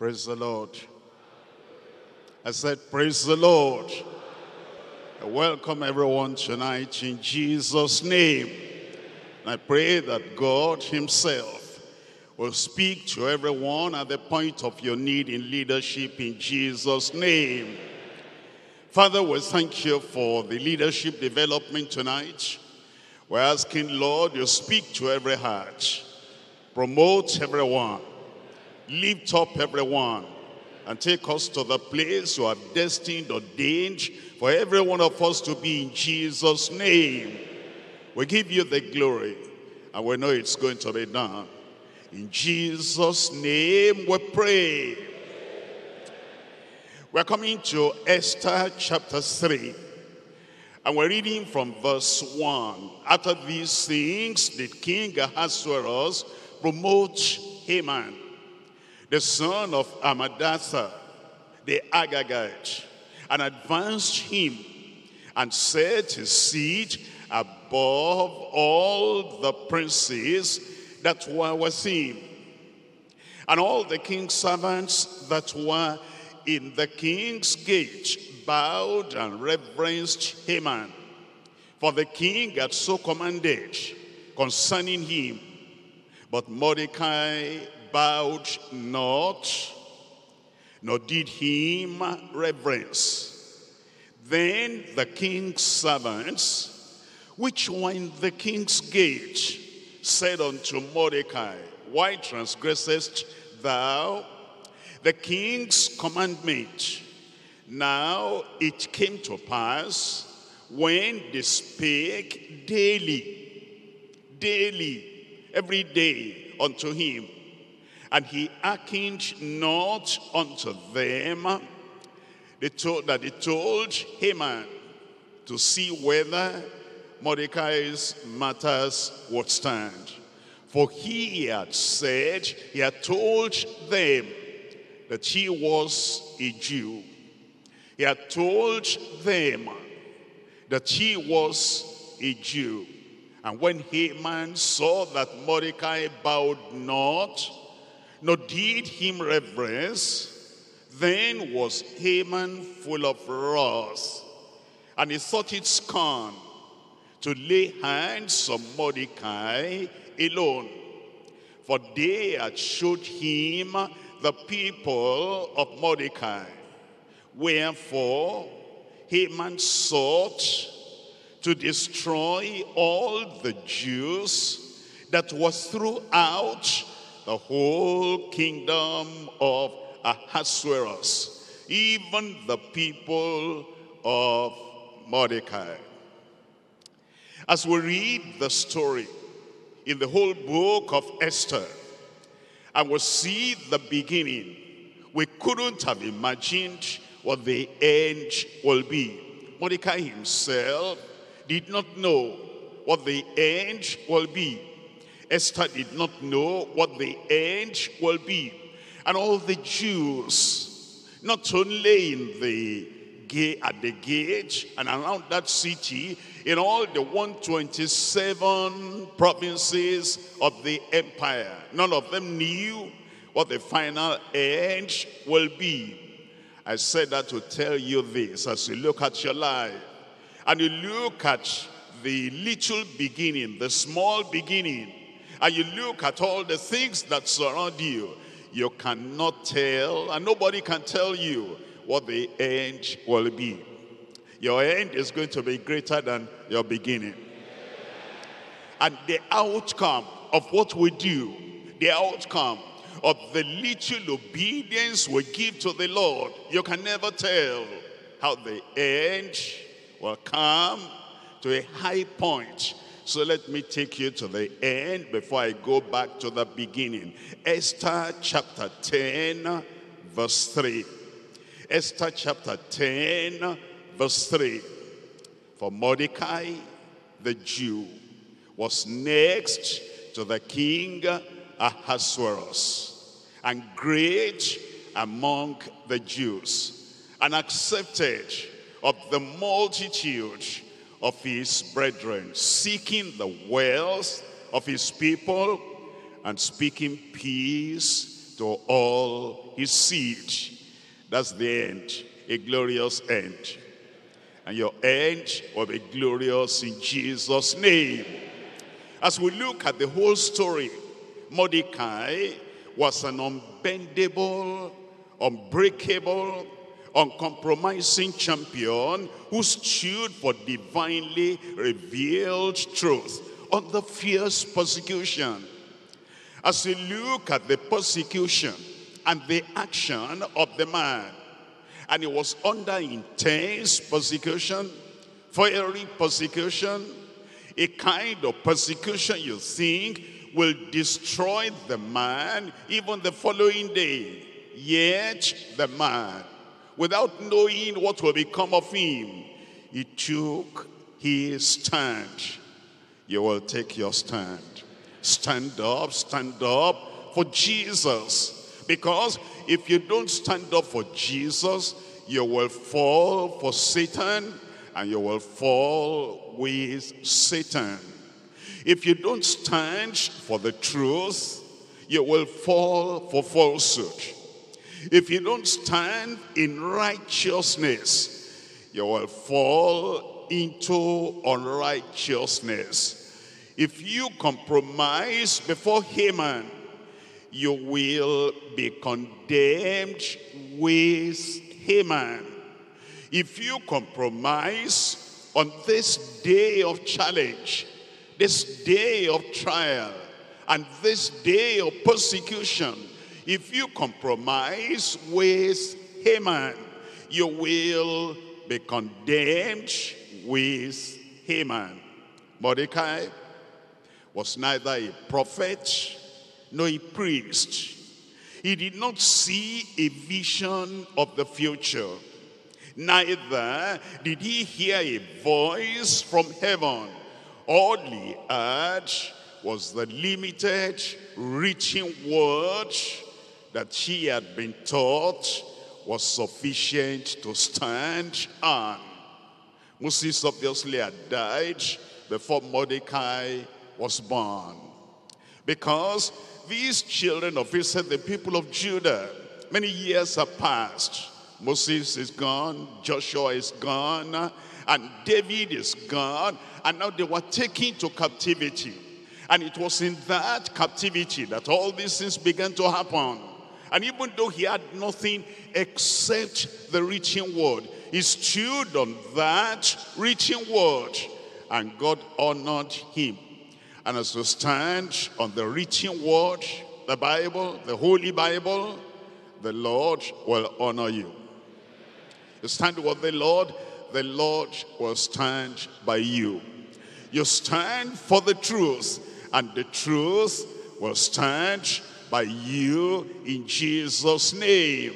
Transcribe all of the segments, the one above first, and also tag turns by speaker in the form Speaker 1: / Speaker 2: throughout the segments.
Speaker 1: Praise the Lord. I said, praise the Lord. I welcome everyone tonight in Jesus' name. I pray that God himself will speak to everyone at the point of your need in leadership in Jesus' name. Father, we thank you for the leadership development tonight. We're asking, Lord, you speak to every heart. Promote everyone. Lift up everyone. And take us to the place you have destined, ordained for every one of us to be in Jesus' name. We give you the glory. And we know it's going to be done. In Jesus' name we pray. We're coming to Esther chapter 3. And we're reading from verse 1. After these things did King Ahasuerus promote Haman, the son of Hammedatha, the Agagite, and advanced him and set his seat above all the princes that were with him. And all the king's servants that were in the king's gate bowed and reverenced Haman. For the king had so commanded concerning him. But Mordecai bowed not, nor did him reverence. Then the king's servants, which were in the king's gate, said unto Mordecai, Why transgressest thou the king's commandment? Now it came to pass when they spake daily, daily, every day unto him, and he hearkened not unto them. They told that they told Haman to see whether Mordecai's matters would stand. For he had said, he had told them that he was a Jew. He had told them that he was a Jew. And when Haman saw that Mordecai bowed not, nor did him reverence, then was Haman full of wrath. And he thought it scorn to lay hands on Mordecai alone. For they had showed him the people of Mordecai. Wherefore Haman sought to destroy all the Jews that was throughout the whole kingdom of Ahasuerus, even the people of Mordecai. As we read the story in the whole book of Esther, and we see the beginning, we couldn't have imagined what the end will be. Mordecai himself did not know what the end will be. Esther did not know what the end will be. And all the Jews, not only in the gate, at the gate and around that city, in all the 127 provinces of the empire, none of them knew what the final end will be. I said that to tell you this as you look at your life and you look at the little beginning, the small beginning, and you look at all the things that surround you, you cannot tell, and nobody can tell you what the end will be. Your end is going to be greater than your beginning. And the outcome of what we do, the outcome of the little obedience we give to the Lord, you can never tell how the end will come to a high point. So let me take you to the end before I go back to the beginning. Esther chapter 10, verse 3. Esther chapter 10, verse 3. For Mordecai, the Jew, was next to the king Ahasuerus, and great among the Jews, and accepted of the multitude of his brethren, seeking the wealth of his people and speaking peace to all his seed. That's the end, a glorious end. And your end will be glorious in Jesus' name. As we look at the whole story, Mordecai was an unbendable, unbreakable, uncompromising champion who stood for divinely revealed truth under fierce persecution. As you look at the persecution and the action of the man, and he was under intense persecution, fiery persecution, a kind of persecution you think will destroy the man even the following day. Yet the man, without knowing what will become of him, he took his stand. You will take your stand. Stand up, stand up for Jesus. Because if you don't stand up for Jesus, you will fall for Satan and you will fall with Satan. If you don't stand for the truth, you will fall for falsehood. If you don't stand in righteousness, you will fall into unrighteousness. If you compromise before Haman, you will be condemned with Haman. If you compromise on this day of challenge, this day of trial, and this day of persecution, if you compromise with Haman, you will be condemned with Haman. Mordecai was neither a prophet nor a priest. He did not see a vision of the future. Neither did he hear a voice from heaven. All he heard was the limited reaching word that she had been taught was sufficient to stand on. Moses obviously had died before Mordecai was born. Because these children of Israel, the people of Judah, many years have passed. Moses is gone, Joshua is gone, and David is gone, and now they were taken to captivity. And it was in that captivity that all these things began to happen. And even though he had nothing except the reaching word, he stood on that reaching word, and God honored him and as you stand on the written word, the Bible, the Holy Bible, the Lord will honor you. You stand with the Lord, the Lord will stand by you. You stand for the truth, and the truth will stand by you in Jesus' name.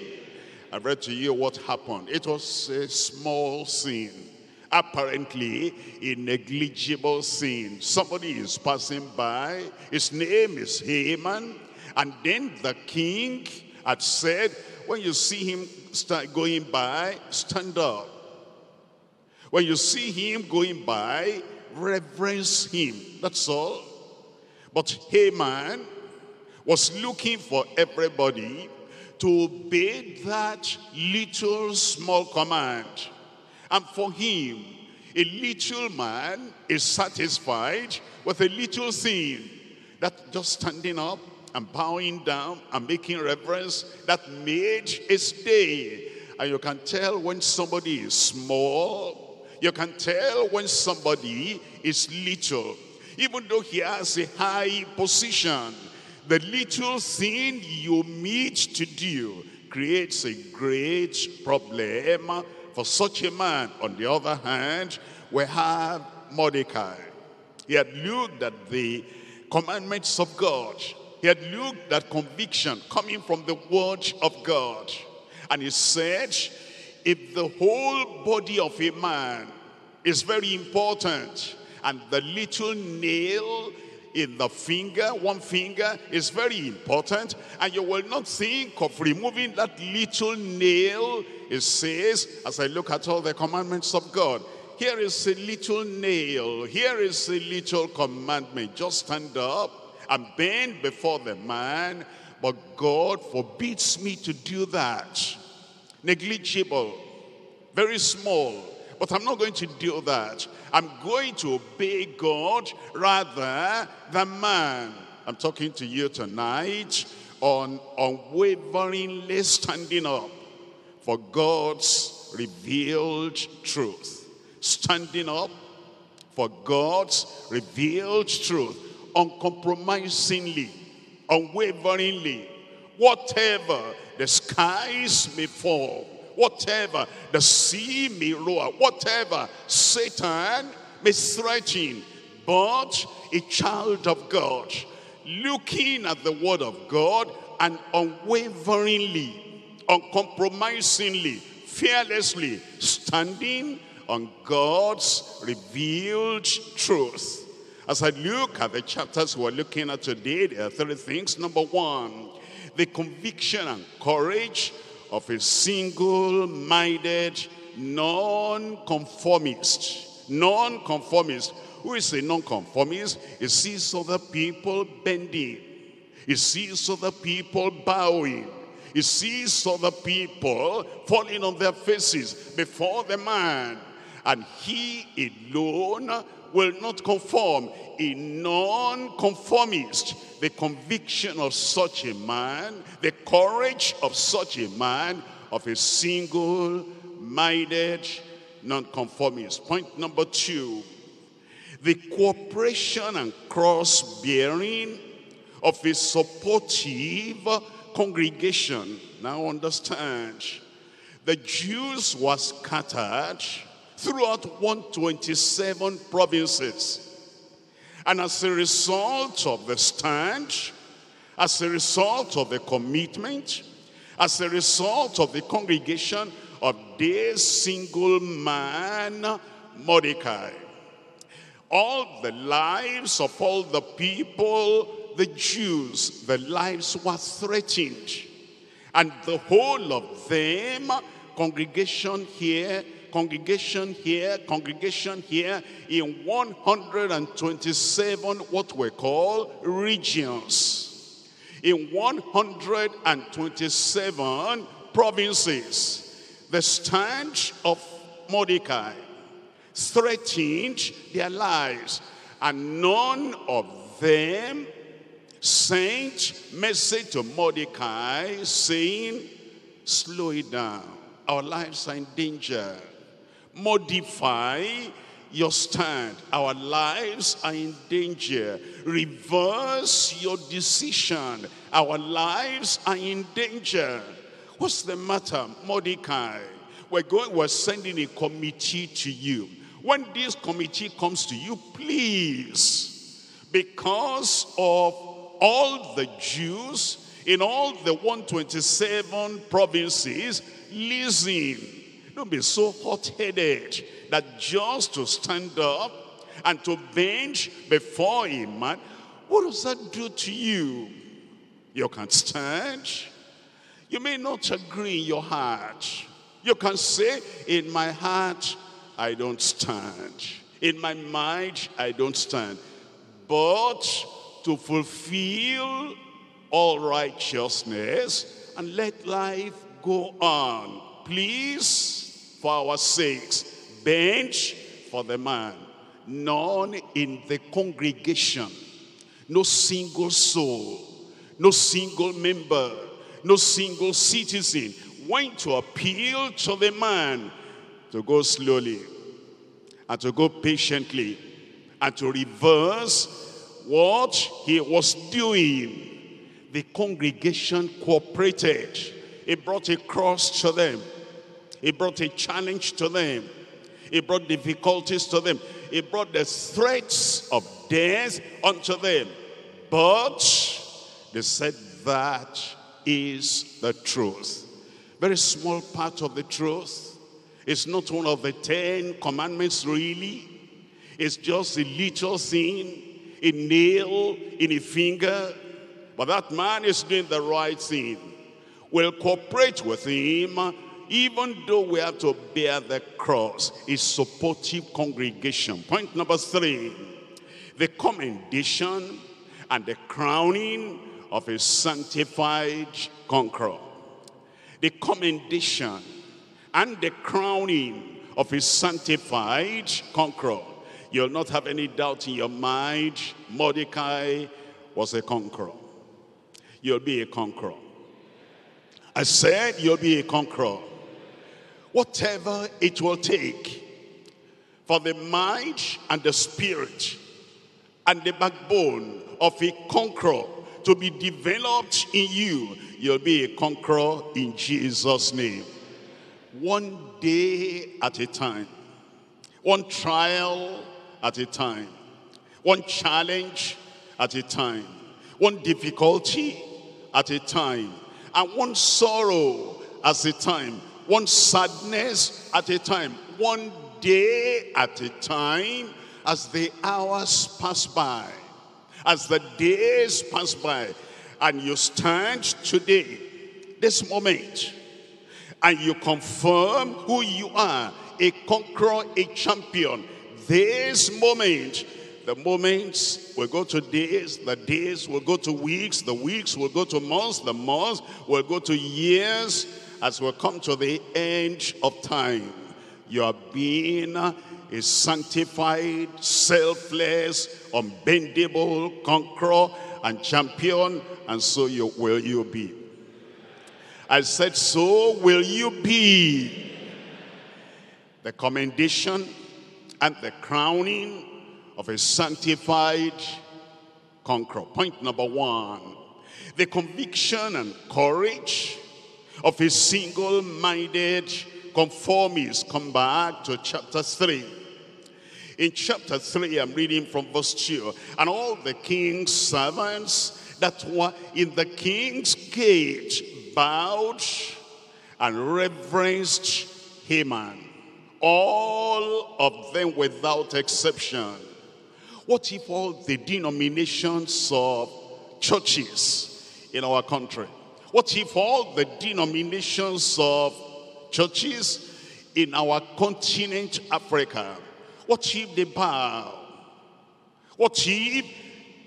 Speaker 1: I read to you what happened. It was a small sin apparently a negligible sin. Somebody is passing by, his name is Haman, and then the king had said, when you see him start going by, stand up. When you see him going by, reverence him. That's all. But Haman was looking for everybody to obey that little small command. And for him, a little man is satisfied with a little thing. That just standing up and bowing down and making reverence, that made his day. And you can tell when somebody is small, you can tell when somebody is little. Even though he has a high position, the little thing you meet to do creates a great problem for such a man, on the other hand, we have Mordecai. He had looked at the commandments of God. He had looked at conviction coming from the word of God. And he said, if the whole body of a man is very important, and the little nail in the finger, one finger, is very important. And you will not think of removing that little nail. It says, as I look at all the commandments of God, here is a little nail. Here is a little commandment. Just stand up and bend before the man. But God forbids me to do that. Negligible, very small, but I'm not going to do that. I'm going to obey God rather than man. I'm talking to you tonight on unwaveringly standing up for God's revealed truth. Standing up for God's revealed truth. Uncompromisingly, unwaveringly. Whatever the skies may fall, whatever the sea may roar, whatever Satan may threaten, but a child of God, looking at the word of God and unwaveringly, uncompromisingly, fearlessly standing on God's revealed truth. As I look at the chapters we're looking at today, there are three things. Number one, the conviction and courage of a single-minded, non-conformist. Non-conformist. Who is a non-conformist? He sees other people bending. He sees other people bowing. He sees other people falling on their faces before the man. And he alone will not conform. A non-conformist. The conviction of such a man, the courage of such a man, of a single-minded non-conformist. Point number two, the cooperation and cross-bearing of a supportive congregation. Now understand, the Jews were scattered throughout 127 provinces. And as a result of the stand, as a result of the commitment, as a result of the congregation of this single man, Mordecai, all the lives of all the people, the Jews, the lives were threatened. And the whole of them, congregation here, congregation here, congregation here, in 127 what we call regions. In 127 provinces, the stand of Mordecai threatened their lives. And none of them sent message to Mordecai saying, slow it down. Our lives are in danger. Modify your stand. Our lives are in danger. Reverse your decision. Our lives are in danger. What's the matter, Mordecai? We're going, we're sending a committee to you. When this committee comes to you, please, because of all the Jews in all the 127 provinces, listen. Don't be so hot-headed that just to stand up and to bench before a man, what does that do to you? You can stand. You may not agree in your heart. You can say, in my heart, I don't stand. In my mind, I don't stand. But to fulfill all righteousness and let life go on. Please, for our sakes, bench for the man. None in the congregation. No single soul. No single member. No single citizen went to appeal to the man to go slowly and to go patiently and to reverse what he was doing. The congregation cooperated. It brought a cross to them. It brought a challenge to them. It brought difficulties to them. It brought the threats of death unto them. But they said that is the truth. Very small part of the truth. It's not one of the Ten Commandments really. It's just a little thing, a nail in a finger. But that man is doing the right thing. We'll cooperate with him even though we have to bear the cross. A supportive congregation. Point number three. The commendation and the crowning of a sanctified conqueror. The commendation and the crowning of a sanctified conqueror. You'll not have any doubt in your mind, Mordecai was a conqueror. You'll be a conqueror. I said you'll be a conqueror. Whatever it will take for the mind and the spirit and the backbone of a conqueror to be developed in you, you'll be a conqueror in Jesus' name. One day at a time, one trial at a time, one challenge at a time, one difficulty at a time, and one sorrow at a time, one sadness at a time, one day at a time as the hours pass by, as the days pass by, and you stand today, this moment, and you confirm who you are, a conqueror, a champion. This moment, the moments will go to days, the days will go to weeks, the weeks will go to months, the months will go to years, as we come to the end of time. You are being uh, a sanctified, selfless, unbendable conqueror and champion, and so you, will you be. I said, so will you be. The commendation and the crowning of a sanctified conqueror. Point number one, the conviction and courage of a single-minded conformist. Come back to chapter 3. In chapter 3, I'm reading from verse 2. And all the king's servants that were in the king's gate bowed and reverenced Haman. All of them without exception. What if all the denominations of churches in our country what if all the denominations of churches in our continent, Africa, what if they bow? What if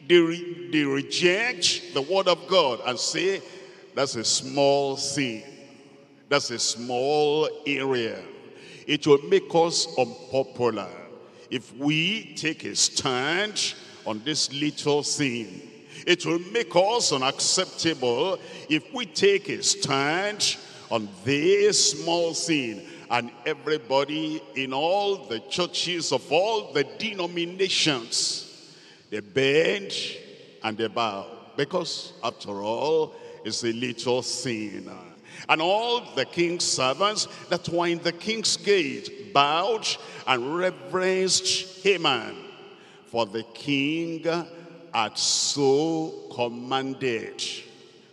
Speaker 1: they, re they reject the word of God and say, that's a small thing, that's a small area. It will make us unpopular if we take a stand on this little thing it will make us unacceptable if we take a stand on this small sin and everybody in all the churches of all the denominations, they bend and they bow. Because after all, it's a little sin. And all the king's servants that were in the king's gate bowed and reverenced Haman. For the king had so commanded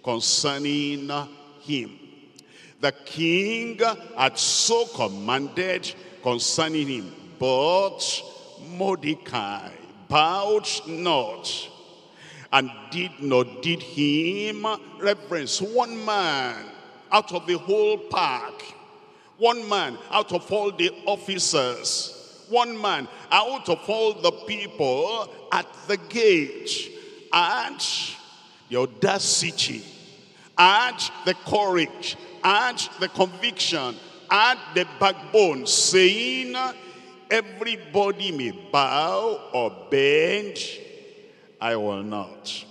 Speaker 1: concerning him. The king had so commanded concerning him. But Mordecai bowed not and did not did him reverence. One man out of the whole pack. One man out of all the officers one man out of all the people at the gate. And the audacity and the courage and the conviction and the backbone saying everybody may bow or bend I will not.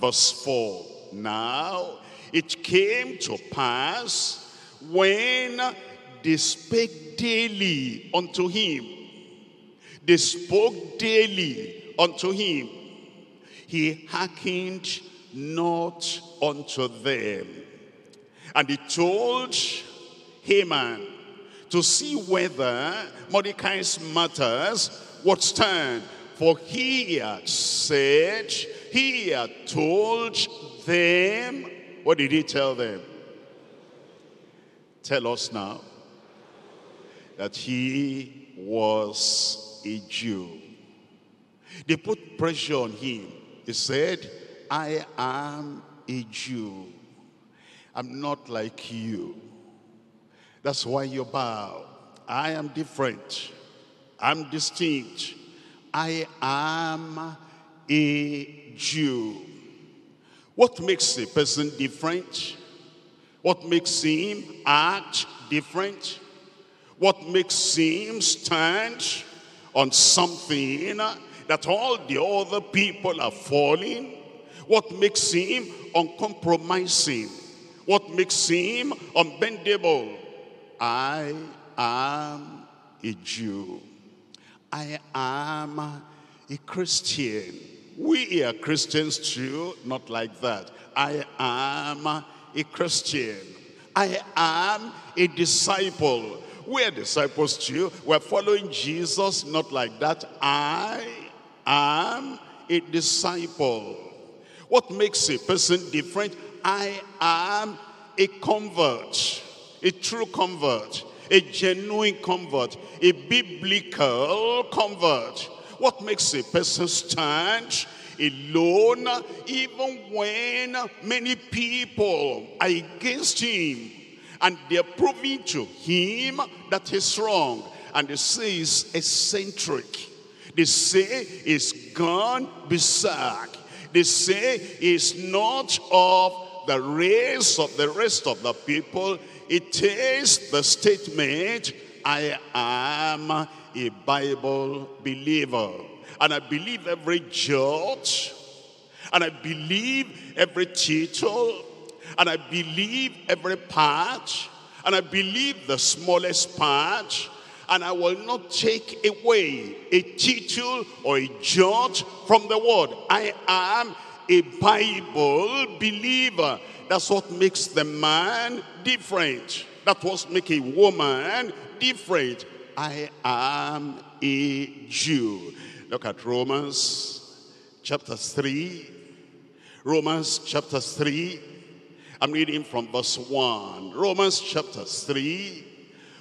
Speaker 1: Verse 4 now it came to pass when they spake daily unto him. They spoke daily unto him. He hearkened not unto them. And he told Haman to see whether Mordecai's matters would stand. For he had said, he had told them, what did he tell them? Tell us now. That he was a Jew. They put pressure on him. He said, I am a Jew. I'm not like you. That's why you bow. I am different. I'm distinct. I am a Jew. What makes a person different? What makes him act different? What makes him stand on something that all the other people are falling? What makes him uncompromising? What makes him unbendable? I am a Jew. I am a Christian. We are Christians too, not like that. I am a Christian. I am a disciple. We are disciples too. We're following Jesus, not like that. I am a disciple. What makes a person different? I am a convert, a true convert, a genuine convert, a biblical convert. What makes a person stand alone even when many people are against him and they're proving to him that he's wrong and they say he's eccentric. They say he's gone berserk. They say he's not of the race of the rest of the people. It is the statement, I am a Bible believer. And I believe every judge, and I believe every tittle, and I believe every part, and I believe the smallest part, and I will not take away a tittle or a judge from the word. I am a Bible believer. That's what makes the man different. That was makes a woman different. I am a Jew. Look at Romans chapter 3. Romans chapter 3. I'm reading from verse 1. Romans chapter 3.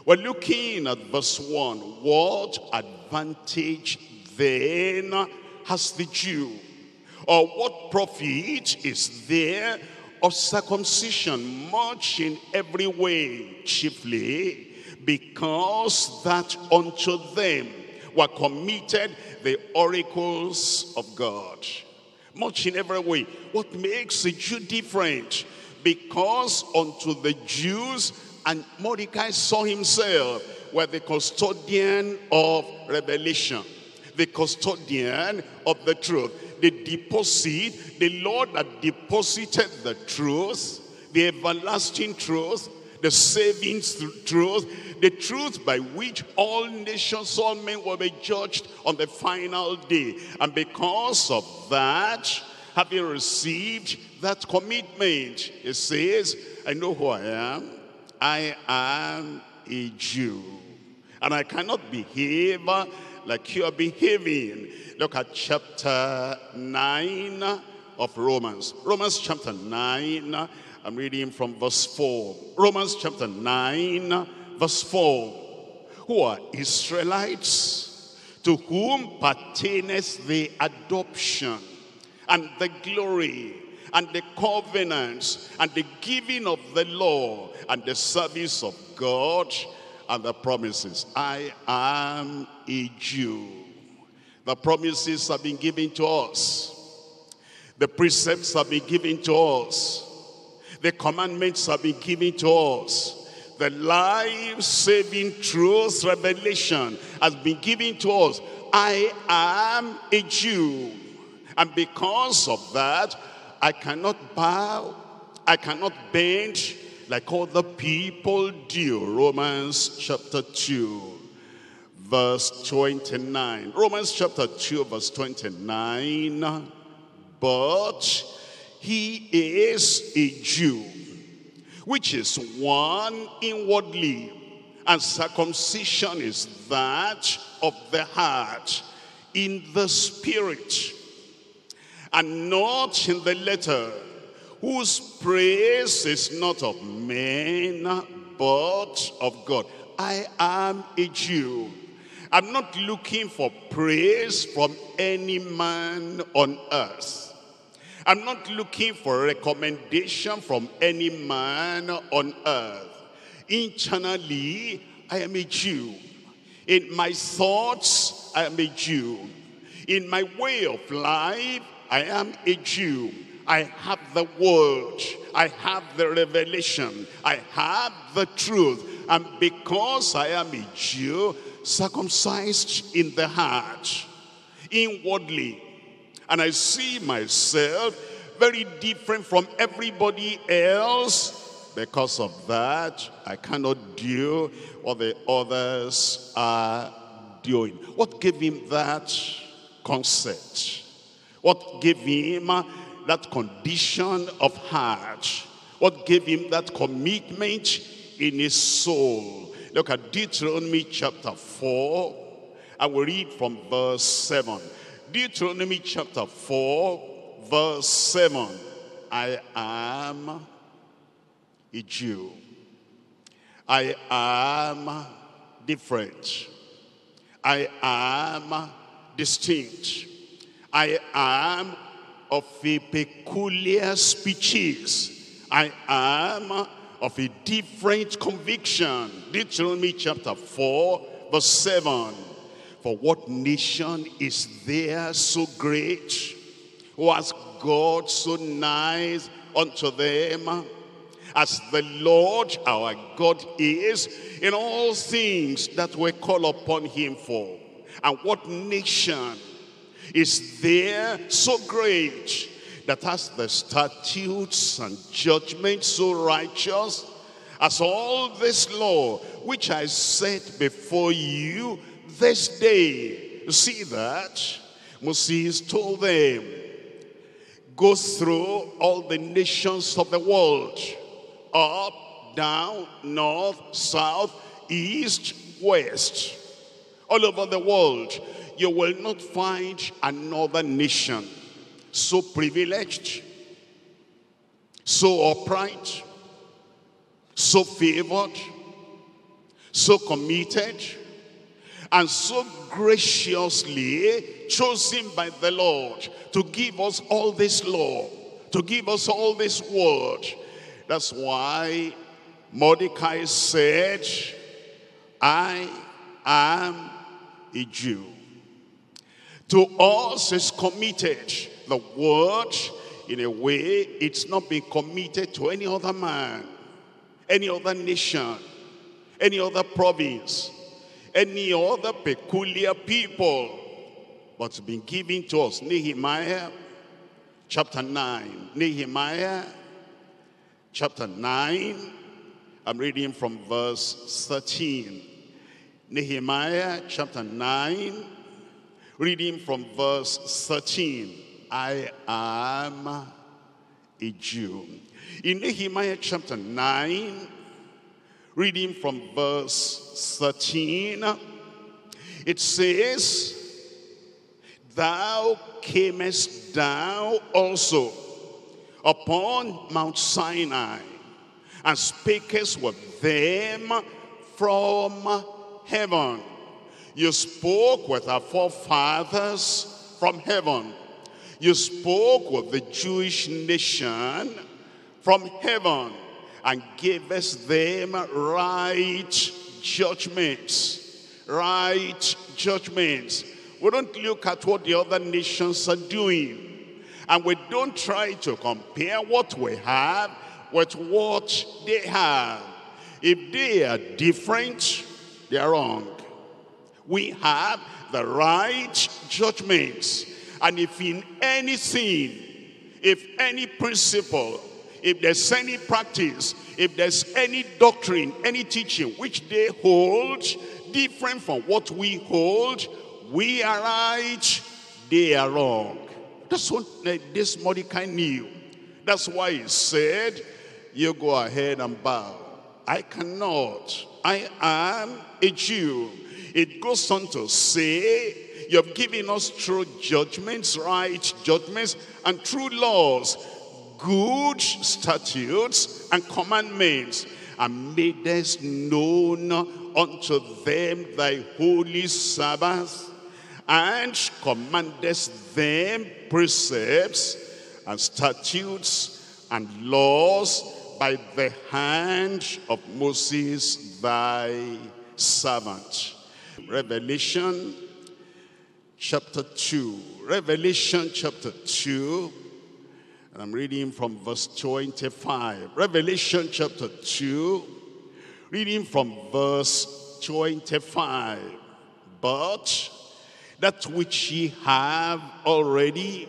Speaker 1: We're looking at verse 1. What advantage then has the Jew? Or what profit is there of circumcision? Much in every way, chiefly because that unto them were committed the oracles of God. Much in every way. What makes a Jew different? Because unto the Jews, and Mordecai saw himself, were the custodian of revelation, the custodian of the truth the deposit, the Lord that deposited the truth, the everlasting truth, the saving truth, the truth by which all nations, all men will be judged on the final day. And because of that, having received that commitment, he says, I know who I am. I am a Jew. And I cannot behave like you are behaving. Look at chapter 9 of Romans. Romans chapter 9, I'm reading from verse 4. Romans chapter 9, verse 4. Who are Israelites? To whom pertaineth the adoption and the glory and the covenants and the giving of the law and the service of God and the promises. I am a Jew. The promises have been given to us. The precepts have been given to us. The commandments have been given to us. The life-saving truth revelation has been given to us. I am a Jew. And because of that, I cannot bow, I cannot bend, like all the people do. Romans chapter 2, verse 29. Romans chapter 2, verse 29. But he is a Jew, which is one inwardly, and circumcision is that of the heart, in the spirit, and not in the letter whose praise is not of men, but of God. I am a Jew. I'm not looking for praise from any man on earth. I'm not looking for recommendation from any man on earth. Internally, I am a Jew. In my thoughts, I am a Jew. In my way of life, I am a Jew. I have the word. I have the revelation. I have the truth. And because I am a Jew, circumcised in the heart, inwardly, and I see myself very different from everybody else, because of that, I cannot do what the others are doing. What gave him that concept? What gave him that condition of heart? What gave him that commitment in his soul? Look at Deuteronomy chapter 4. I will read from verse 7. Deuteronomy chapter 4, verse 7. I am a Jew. I am different. I am distinct. I am of a peculiar species. I am of a different conviction. Deuteronomy chapter 4, verse 7. For what nation is there so great? Was God so nice unto them? As the Lord our God is in all things that we call upon him for. And what nation is there so great that has the statutes and judgments so righteous as all this law which I set before you this day. You see that? Moses told them, go through all the nations of the world, up, down, north, south, east, west, all over the world you will not find another nation so privileged, so upright, so favored, so committed, and so graciously chosen by the Lord to give us all this law, to give us all this word. That's why Mordecai said, I am a Jew. To us is committed the word in a way it's not been committed to any other man, any other nation, any other province, any other peculiar people, but been given to us. Nehemiah chapter 9. Nehemiah chapter 9. I'm reading from verse 13. Nehemiah chapter 9 Reading from verse 13. I am a Jew. In Nehemiah chapter 9, reading from verse 13, it says, Thou camest down also upon Mount Sinai, and spakest with them from heaven you spoke with our forefathers from heaven. You spoke with the Jewish nation from heaven and gave us them right judgments. Right judgments. We don't look at what the other nations are doing. And we don't try to compare what we have with what they have. If they are different, they are wrong we have the right judgments. And if in anything, if any principle, if there's any practice, if there's any doctrine, any teaching which they hold different from what we hold, we are right, they are wrong. That's what this Mordecai knew. That's why he said, you go ahead and bow. I cannot. I am a Jew. It goes on to say, you have given us true judgments, right judgments, and true laws, good statutes and commandments, and made us known unto them thy holy Sabbath, and commandest them precepts and statutes and laws by the hand of Moses thy servant. Revelation chapter 2. Revelation chapter 2. And I'm reading from verse 25. Revelation chapter 2, reading from verse 25. But that which ye have already,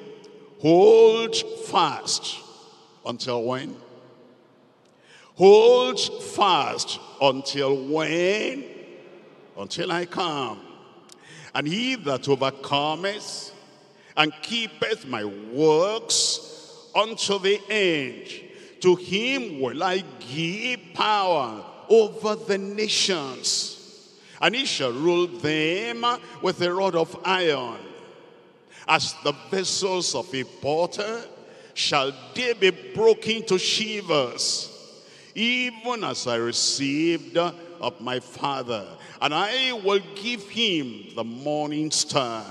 Speaker 1: hold fast. Until when? Hold fast until when? Until I come. And he that overcometh and keepeth my works unto the end. To him will I give power over the nations, and he shall rule them with a rod of iron. As the vessels of a potter shall they be broken to shivers, even as I received of my father. And I will give him the morning star.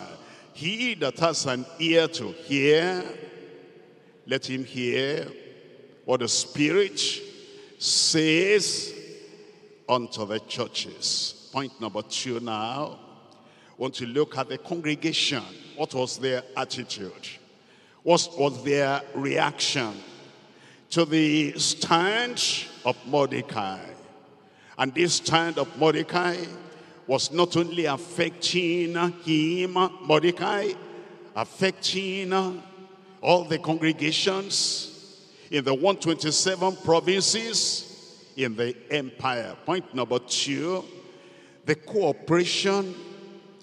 Speaker 1: He that has an ear to hear, let him hear what the Spirit says unto the churches. Point number two now. want to look at the congregation. What was their attitude? What was their reaction to the stand of Mordecai? And this stand of Mordecai was not only affecting him, Mordecai, affecting all the congregations in the 127 provinces in the empire. Point number two, the cooperation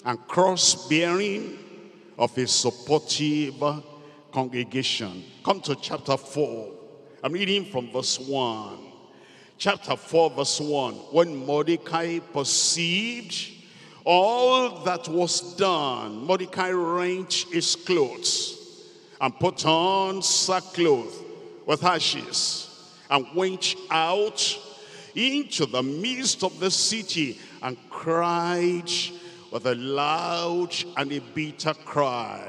Speaker 1: and cross-bearing of a supportive congregation. Come to chapter 4. I'm reading from verse 1. Chapter 4 verse 1. When Mordecai perceived all that was done, Mordecai rent his clothes and put on sackcloth with ashes and went out into the midst of the city and cried with a loud and a bitter cry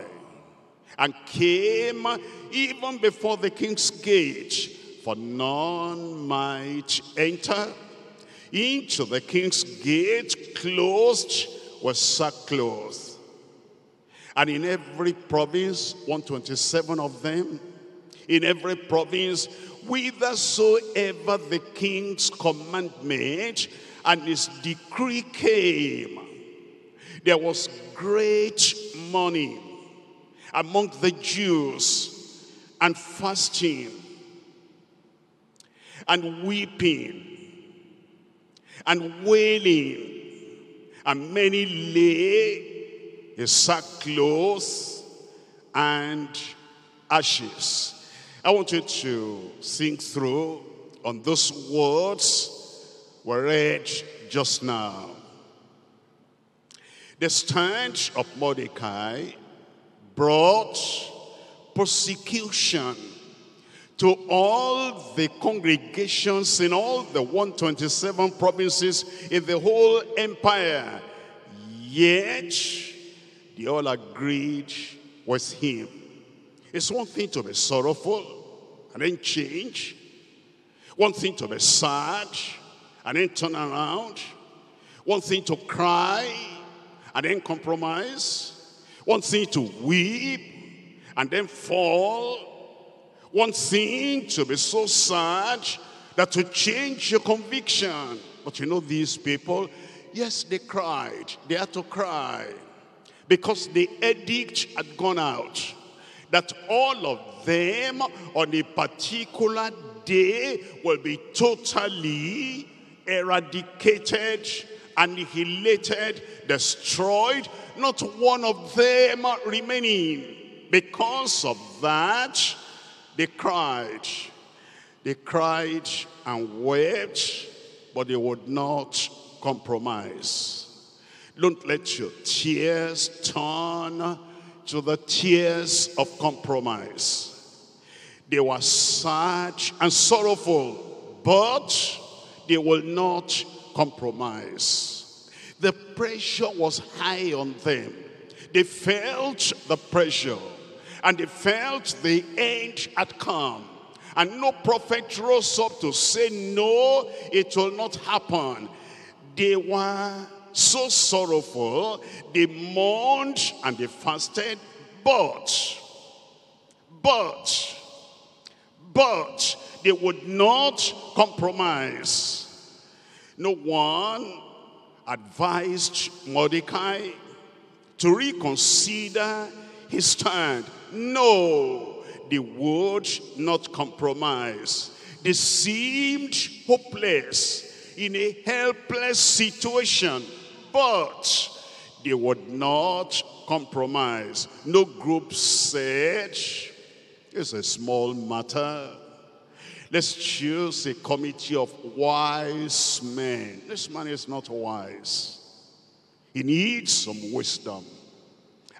Speaker 1: and came even before the king's gate for none might enter into the king's gate closed with sackcloth and in every province, 127 of them, in every province, whithersoever the king's commandment and his decree came, there was great mourning among the Jews and fasting and weeping and wailing and many lay his sackcloth and ashes. I want you to think through on those words we read just now. The stench of Mordecai brought persecution to all the congregations in all the 127 provinces in the whole empire. Yet, they all agreed with him. It's one thing to be sorrowful and then change. One thing to be sad and then turn around. One thing to cry and then compromise. One thing to weep and then fall. One thing to be so sad that to change your conviction. But you know these people, yes, they cried. They had to cry because the edict had gone out that all of them on a particular day will be totally eradicated, annihilated, destroyed, not one of them remaining. Because of that, they cried. They cried and wept, but they would not compromise. Don't let your tears turn to the tears of compromise. They were sad and sorrowful, but they will not compromise. The pressure was high on them. They felt the pressure and they felt the end had come. And no prophet rose up to say, no, it will not happen. They were so sorrowful, they mourned and they fasted, but, but, But they would not compromise. No one advised Mordecai to reconsider his stand. No, they would not compromise. They seemed hopeless in a helpless situation, but they would not compromise. No group said, it's a small matter. Let's choose a committee of wise men. This man is not wise. He needs some wisdom.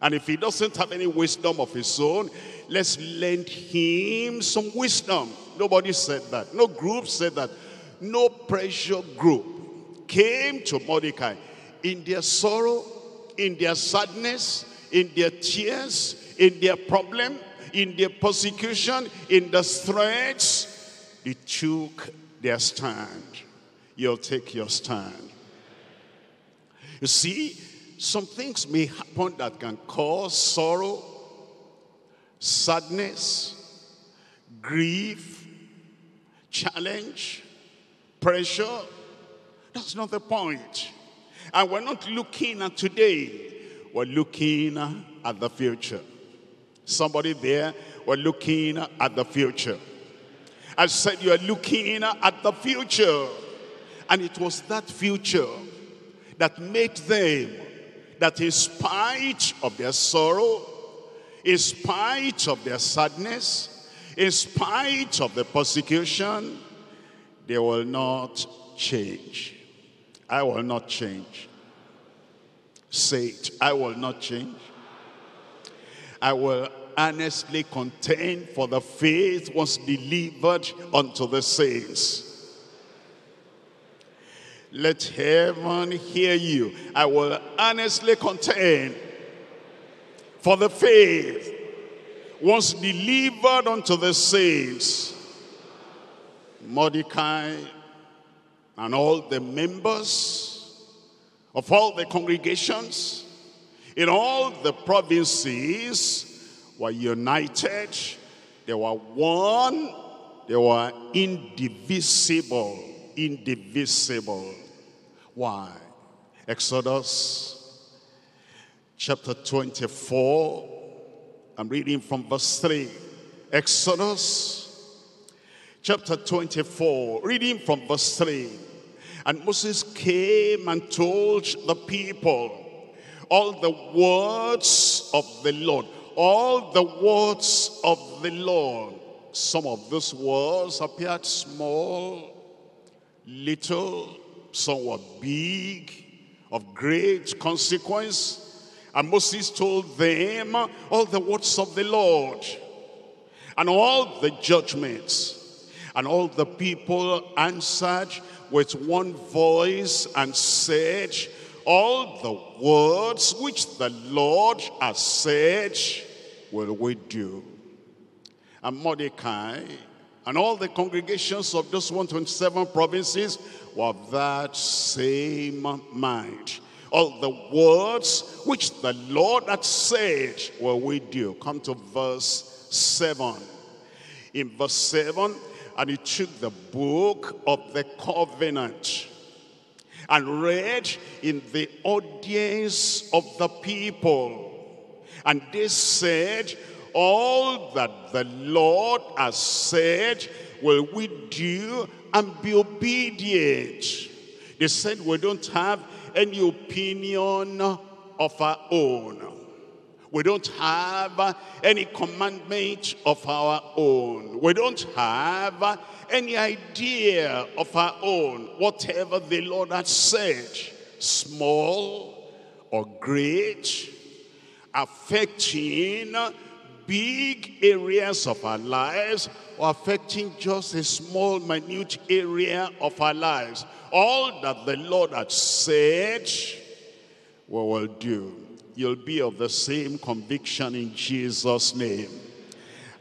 Speaker 1: And if he doesn't have any wisdom of his own, let's lend him some wisdom. Nobody said that. No group said that. No pressure group came to Mordecai in their sorrow, in their sadness, in their tears, in their problem, in their persecution, in the threats. They took their stand. You'll take your stand. You see, some things may happen that can cause sorrow, sadness, grief, challenge, pressure. That's not the point. And we're not looking at today. We're looking at the future. Somebody there, we're looking at the future. I said you are looking at the future. And it was that future that made them that in spite of their sorrow, in spite of their sadness, in spite of the persecution, they will not change. I will not change. Say it, I will not change. I will earnestly contend for the faith was delivered unto the saints. Let heaven hear you. I will honestly contend for the faith once delivered unto the saints. Mordecai and all the members of all the congregations in all the provinces were united. They were one. They were indivisible indivisible. Why? Exodus chapter 24. I'm reading from verse 3. Exodus chapter 24, reading from verse 3. And Moses came and told the people all the words of the Lord. All the words of the Lord. Some of those words appeared small, little, somewhat big, of great consequence. And Moses told them all the words of the Lord and all the judgments. And all the people answered with one voice and said, all the words which the Lord has said will we do. And Mordecai and all the congregations of those 127 provinces were of that same mind. All the words which the Lord had said were with you. Come to verse 7. In verse 7, and he took the book of the covenant and read in the audience of the people. And they said, all that the Lord has said will we do and be obedient. They said we don't have any opinion of our own. We don't have any commandment of our own. We don't have any idea of our own. Whatever the Lord has said, small or great, affecting big areas of our lives or affecting just a small, minute area of our lives. All that the Lord has said, we will do. You'll be of the same conviction in Jesus' name.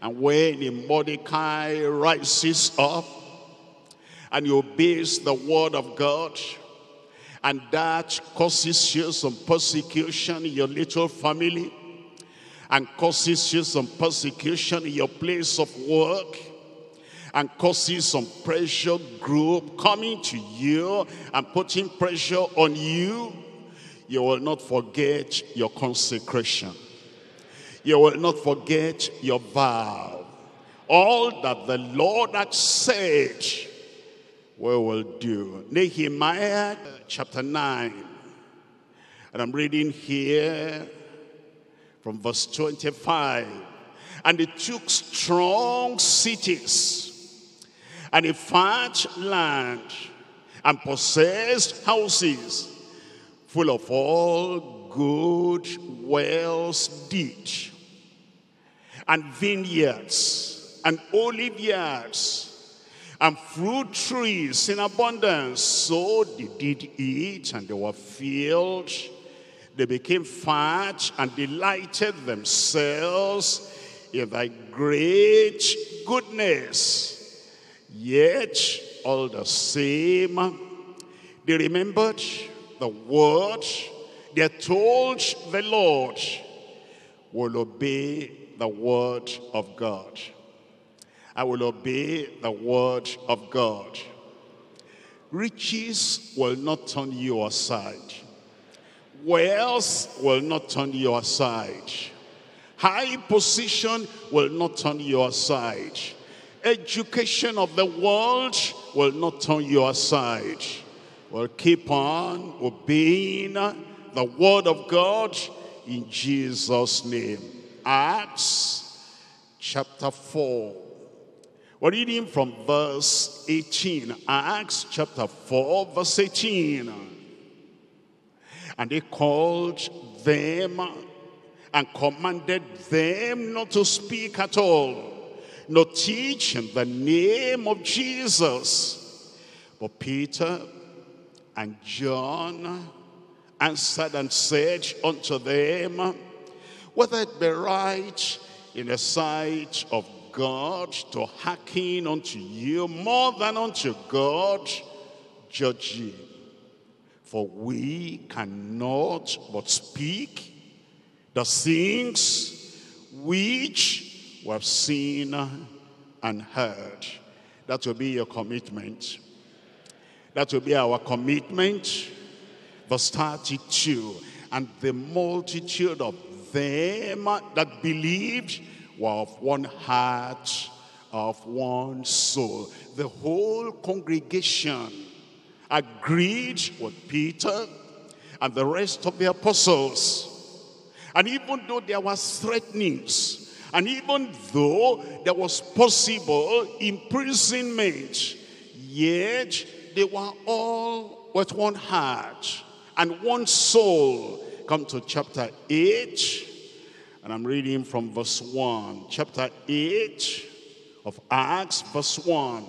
Speaker 1: And when a Mordecai rises up and he obeys the word of God, and that causes you some persecution in your little family, and causes you some persecution in your place of work, and causes some pressure group coming to you and putting pressure on you, you will not forget your consecration. You will not forget your vow. All that the Lord had said, we will do. Nehemiah chapter 9. And I'm reading here from verse 25. And they took strong cities and a fat land and possessed houses full of all good wells did and vineyards and olive yards and fruit trees in abundance. So they did eat and they were filled they became fat and delighted themselves in thy great goodness. Yet, all the same, they remembered the word they told the Lord will obey the word of God. I will obey the word of God. Riches will not turn you aside. Wealth will not turn you aside. High position will not turn you aside. Education of the world will not turn you aside. Will keep on obeying the word of God in Jesus' name. Acts chapter 4. We're reading from verse 18. Acts chapter 4, verse 18. And he called them and commanded them not to speak at all, nor teach in the name of Jesus. But Peter and John answered and said unto them, Whether it be right in the sight of God to hearken unto you more than unto God, judge ye. For we cannot but speak the things which we have seen and heard. That will be your commitment. That will be our commitment. Verse 32. And the multitude of them that believed were of one heart, of one soul. The whole congregation agreed with Peter and the rest of the apostles. And even though there was threatenings, and even though there was possible imprisonment, yet they were all with one heart and one soul. Come to chapter 8, and I'm reading from verse 1. Chapter 8 of Acts, verse 1.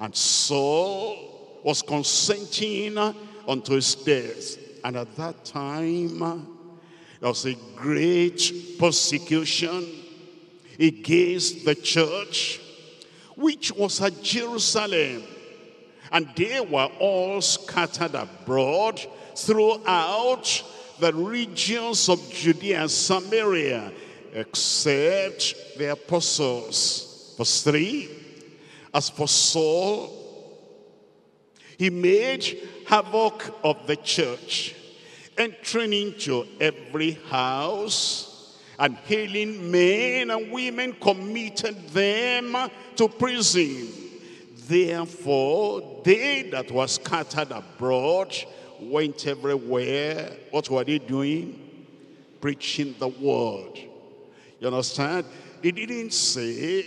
Speaker 1: And Saul was consenting unto his death. And at that time, there was a great persecution against the church, which was at Jerusalem. And they were all scattered abroad throughout the regions of Judea and Samaria, except the apostles. Verse 3, As for Saul, he made havoc of the church, entering into every house and hailing men and women committed them to prison. Therefore, they that were scattered abroad went everywhere. What were they doing? Preaching the word. You understand? They didn't say,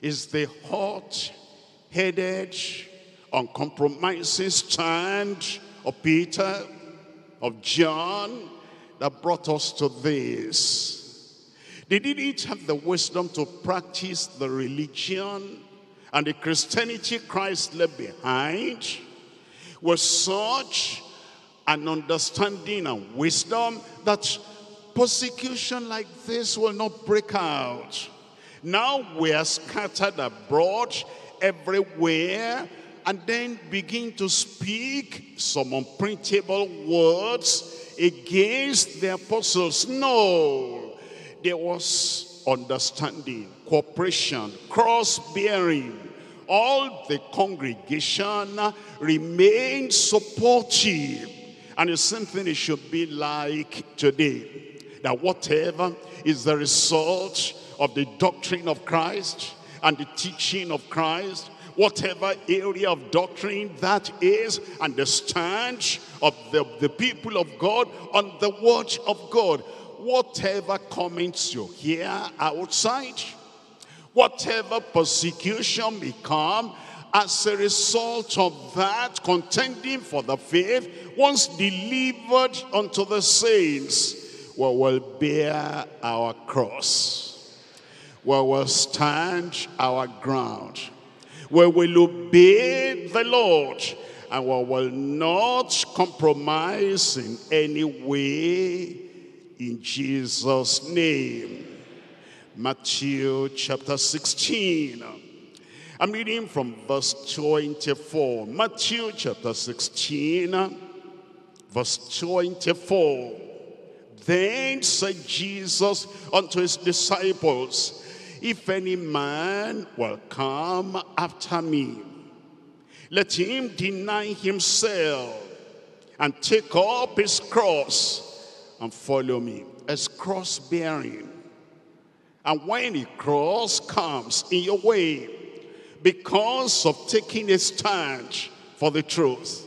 Speaker 1: is the hot-headed uncompromising stand of Peter, of John, that brought us to this. They didn't have the wisdom to practice the religion and the Christianity Christ left behind was such an understanding and wisdom that persecution like this will not break out. Now we are scattered abroad everywhere and then begin to speak some unprintable words against the apostles. No, there was understanding, cooperation, cross-bearing. All the congregation remained supportive. And the same thing it should be like today. That whatever is the result of the doctrine of Christ and the teaching of Christ, whatever area of doctrine that is, and the stand of the, the people of God on the word of God, whatever comments you hear outside, whatever persecution may come as a result of that contending for the faith once delivered unto the saints we will bear our cross. We will stand our ground we will obey the Lord and we will not compromise in any way in Jesus name Matthew chapter 16. I'm reading from verse 24. Matthew chapter 16, verse 24. Then said Jesus unto his disciples, If any man will come after me, let him deny himself and take up his cross and follow me. As cross bearing and when a cross comes in your way, because of taking a stand for the truth,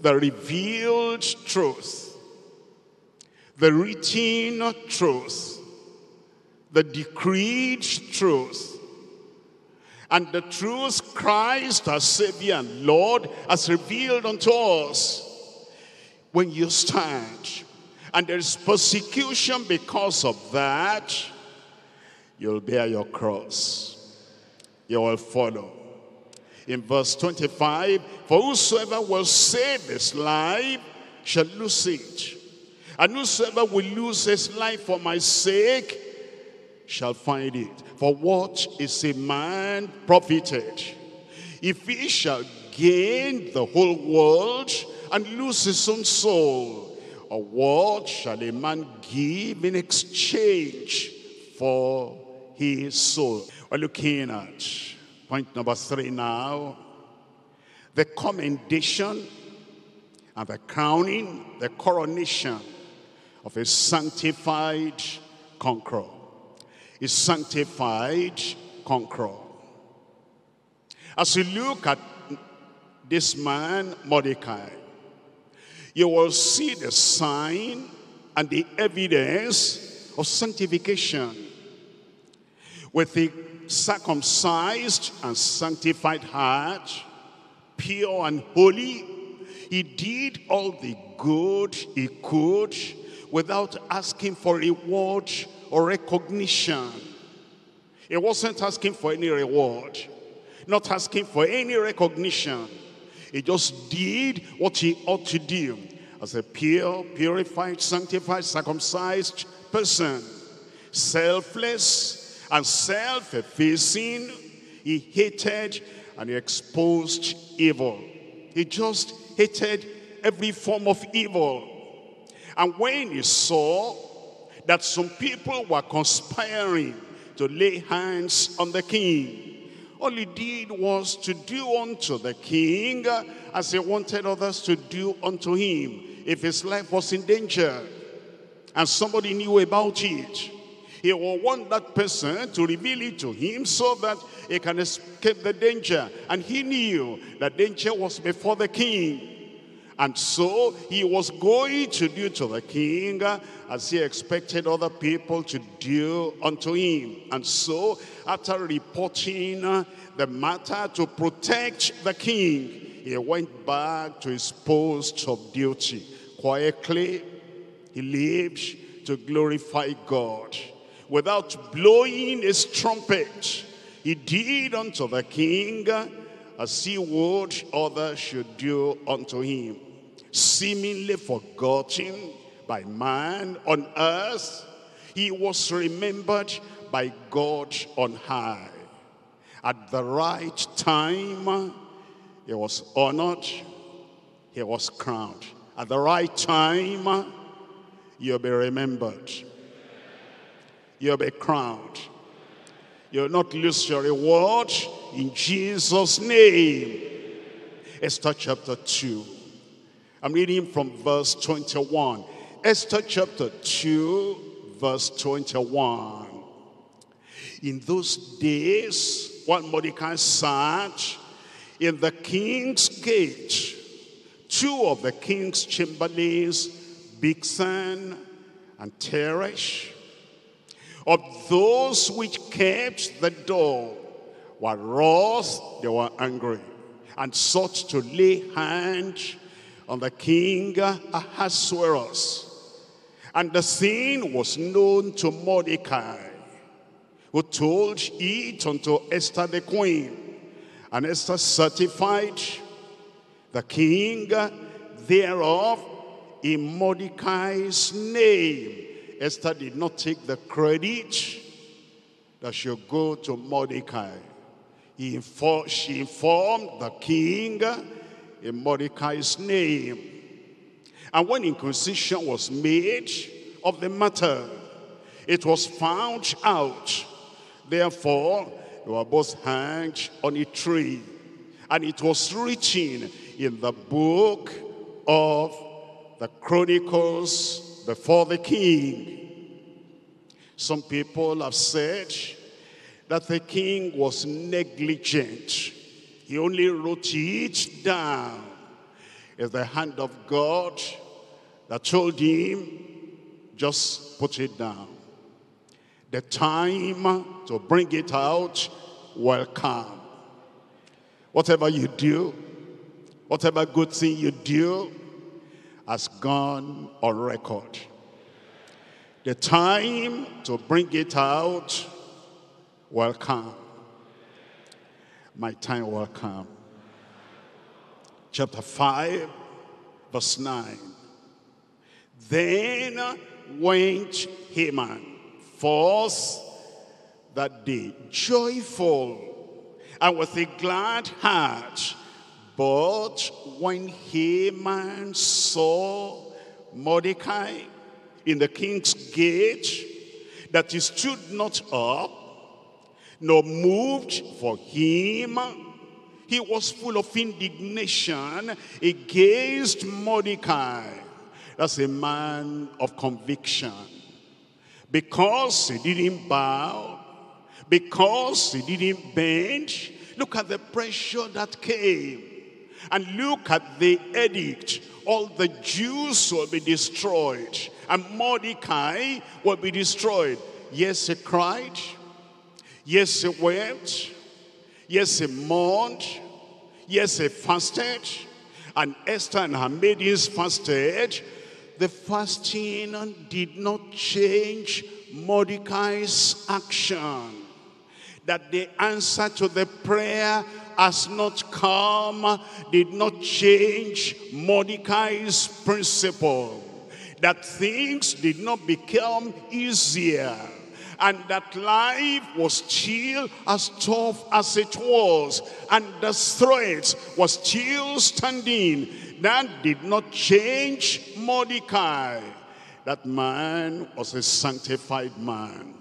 Speaker 1: the revealed truth, the written truth, the decreed truth, and the truth Christ our Savior and Lord has revealed unto us. When you stand, and there is persecution because of that, you'll bear your cross. You will follow. In verse 25, for whosoever will save his life shall lose it. And whosoever will lose his life for my sake shall find it. For what is a man profited? If he shall gain the whole world and lose his own soul, or what shall a man give in exchange for his soul. We're looking at point number three now. The commendation and the crowning, the coronation of a sanctified conqueror. A sanctified conqueror. As you look at this man, Mordecai, you will see the sign and the evidence of sanctification with a circumcised and sanctified heart, pure and holy, he did all the good he could without asking for reward or recognition. He wasn't asking for any reward, not asking for any recognition. He just did what he ought to do as a pure, purified, sanctified, circumcised person. Selfless, and self-effacing, he hated and he exposed evil. He just hated every form of evil. And when he saw that some people were conspiring to lay hands on the king, all he did was to do unto the king as he wanted others to do unto him. If his life was in danger and somebody knew about it, he will want that person to reveal it to him so that he can escape the danger. And he knew that danger was before the king. And so he was going to do to the king as he expected other people to do unto him. And so after reporting uh, the matter to protect the king, he went back to his post of duty. Quietly, he lived to glorify God without blowing his trumpet. He did unto the king uh, as he would others should do unto him. Seemingly forgotten by man on earth, he was remembered by God on high. At the right time, he was honored, he was crowned. At the right time, you'll be remembered. You'll be crowned. You'll not lose your reward in Jesus' name. Esther chapter 2. I'm reading from verse 21. Esther chapter 2, verse 21. In those days, while Mordecai sat in the king's gate, two of the king's chamberlains, Bigthan and Teresh, of those which kept the door, were wroth, they were angry, and sought to lay hand on the king Ahasuerus. And the sin was known to Mordecai, who told it unto Esther the queen. And Esther certified the king thereof in Mordecai's name. Esther did not take the credit that should go to Mordecai. He she informed the king in Mordecai's name. And when inquisition was made of the matter, it was found out. Therefore, they were both hanged on a tree. And it was written in the book of the Chronicles before the king. Some people have said that the king was negligent. He only wrote it down. It's the hand of God that told him, just put it down. The time to bring it out will come. Whatever you do, whatever good thing you do, has gone on record. The time to bring it out will come. My time will come. Chapter 5, verse 9. Then went Haman forth that day, joyful and with a glad heart. But when Haman saw Mordecai in the king's gate, that he stood not up, nor moved for him, he was full of indignation against Mordecai. That's a man of conviction. Because he didn't bow, because he didn't bend, look at the pressure that came. And look at the edict. All the Jews will be destroyed. And Mordecai will be destroyed. Yes, he cried. Yes, he wept. Yes, he mourned. Yes, he fasted. And Esther and her maidens fasted. The fasting did not change Mordecai's action. That the answer to the prayer has not come, did not change Mordecai's principle. That things did not become easier and that life was still as tough as it was. And the threat was still standing. That did not change Mordecai. That man was a sanctified man.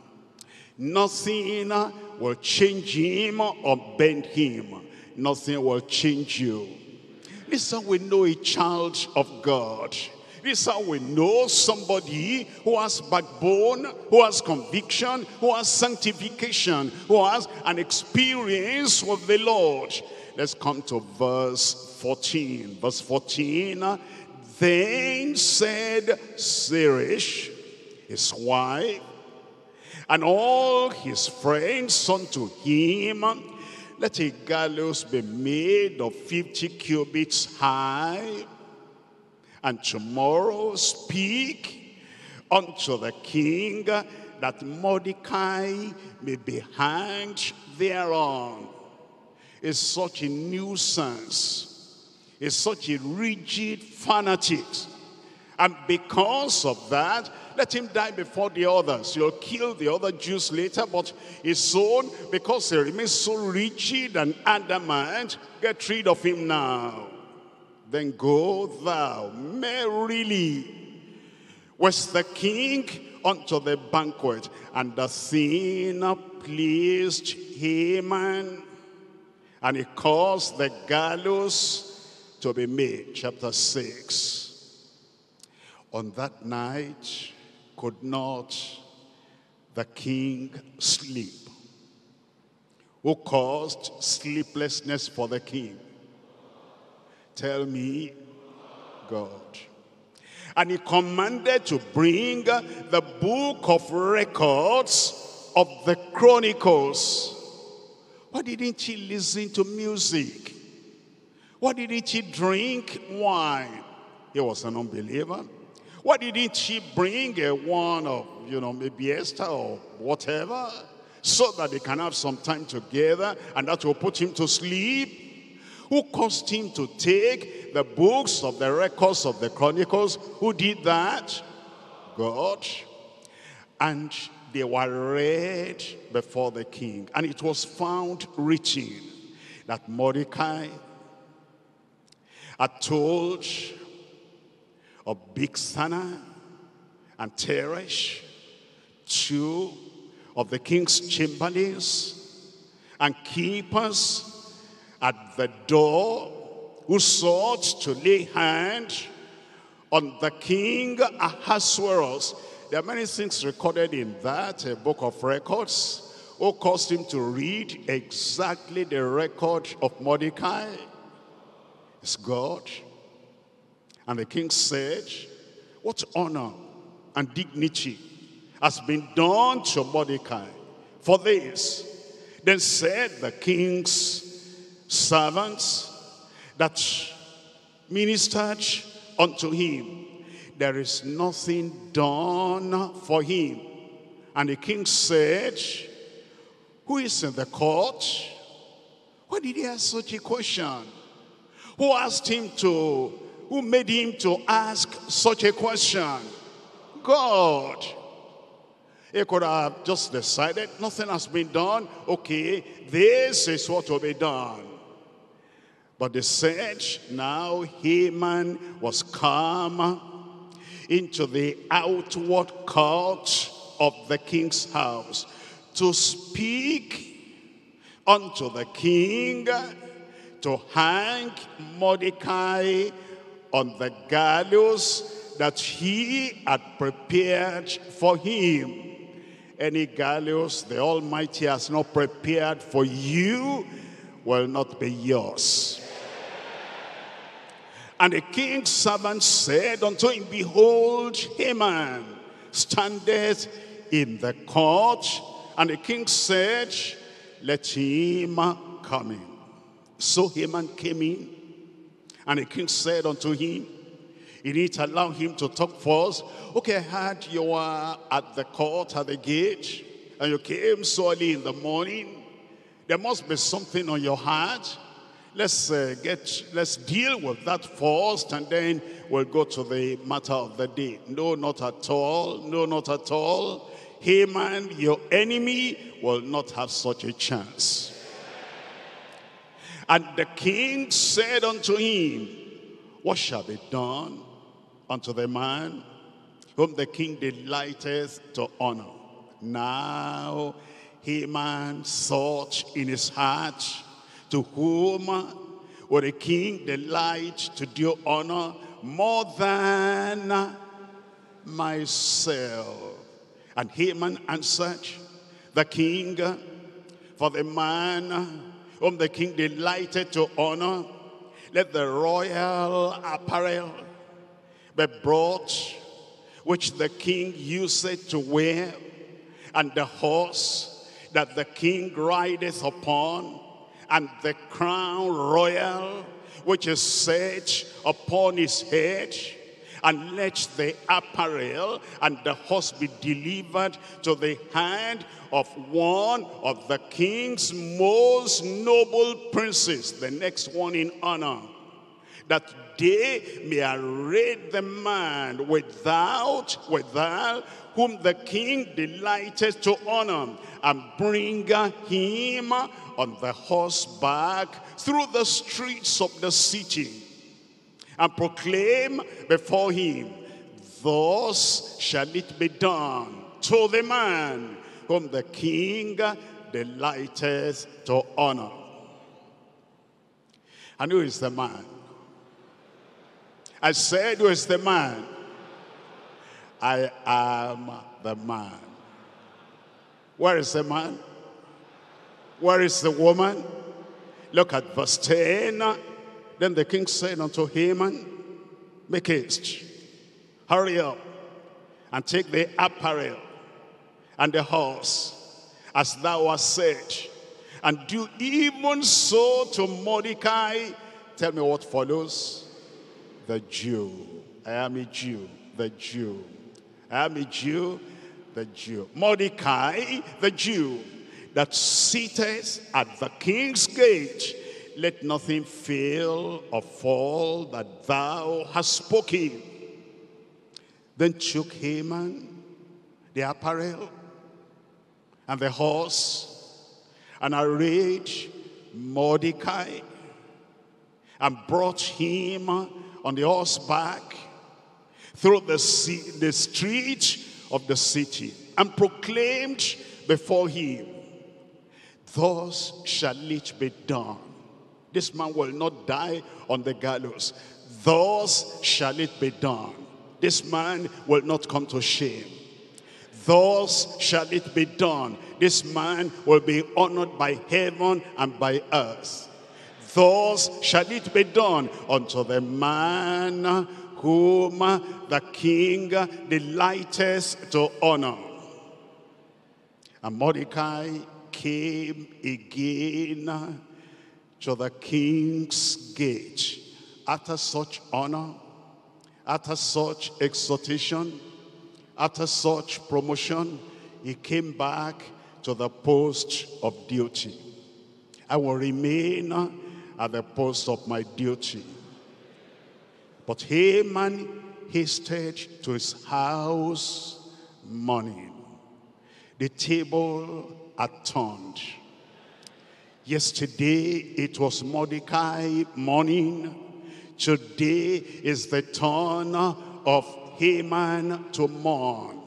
Speaker 1: Nothing will change him or bend him. Nothing will change you. Listen, we know a child of God this is how we know somebody who has backbone, who has conviction, who has sanctification, who has an experience with the Lord. Let's come to verse 14. Verse 14. Then said Zeresh, his wife, and all his friends unto him, let a gallows be made of 50 cubits high, and tomorrow speak unto the king that Mordecai may be hanged thereon. Is such a nuisance. Is such a rigid fanatic. And because of that, let him die before the others. You'll kill the other Jews later, but his own, because he remains so rigid and adamant, get rid of him now. Then go thou merrily with the king unto the banquet. And the scene pleased Haman, and he caused the gallows to be made. Chapter 6. On that night could not the king sleep. Who caused sleeplessness for the king? Tell me, God. And he commanded to bring the book of records of the chronicles. Why didn't he listen to music? Why didn't he drink wine? He was an unbeliever. Why didn't he bring a one of, you know, maybe Esther or whatever? So that they can have some time together and that will put him to sleep who caused him to take the books of the records of the chronicles. Who did that? God. And they were read before the king. And it was found written that Mordecai had told of Bigthana and Teresh, two of the king's chamberlains and keepers at the door who sought to lay hand on the king Ahasuerus. There are many things recorded in that book of records who caused him to read exactly the record of Mordecai. It's God. And the king said, what honor and dignity has been done to Mordecai for this. Then said the king's servants that ministered unto him. There is nothing done for him. And the king said, who is in the court? Why did he ask such a question? Who asked him to, who made him to ask such a question? God. He could have just decided nothing has been done. Okay, this is what will be done. But they said, now Haman was come into the outward court of the king's house to speak unto the king to hang Mordecai on the gallows that he had prepared for him. Any gallows the Almighty has not prepared for you will not be yours. And the king's servant said unto him, Behold, Haman standeth in the court. And the king said, Let him come in. So Haman came in. And the king said unto him, You need to allow him to talk first. Okay, I heard you were uh, at the court, at the gate, and you came so early in the morning. There must be something on your heart let's uh, get let's deal with that first and then we'll go to the matter of the day. No not at all. No not at all. Haman your enemy will not have such a chance. And the king said unto him what shall be done unto the man whom the king delighteth to honor? Now Haman thought in his heart to whom would a king delight to do honor more than myself? And Haman answered the king, for the man whom the king delighted to honor, let the royal apparel be brought, which the king used to wear, and the horse that the king rideth upon, and the crown royal which is set upon his head and let the apparel and the horse be delivered to the hand of one of the king's most noble princes, the next one in honor, that they may array the man without, without whom the king delighted to honor, and bring him on the horseback through the streets of the city, and proclaim before him, Thus shall it be done to the man whom the king delighteth to honor. And who is the man? I said, who is the man? I am the man. Where is the man? Where is the woman? Look at verse 10. Then the king said unto Haman, Make haste, hurry up, and take the apparel and the horse, as thou hast said, and do even so to Mordecai. Tell me what follows. The Jew. I am a Jew. The Jew. I am a Jew. The Jew. Mordecai, the Jew, that sitteth at the king's gate. Let nothing fail or fall that thou hast spoken. Then took Haman the apparel and the horse and arrayed Mordecai and brought him on the horseback through the, the street of the city and proclaimed before him, Thus shall it be done. This man will not die on the gallows. Thus shall it be done. This man will not come to shame. Thus shall it be done. This man will be honored by heaven and by earth. Thus shall it be done unto the man whom the king delighteth to honor. And Mordecai came again to the king's gate after such honor, after such exhortation, after such promotion, he came back to the post of duty. I will remain at the post of my duty. But Haman hasted to his house mourning. The table had turned. Yesterday it was Mordecai mourning. Today is the turn of Haman to mourn.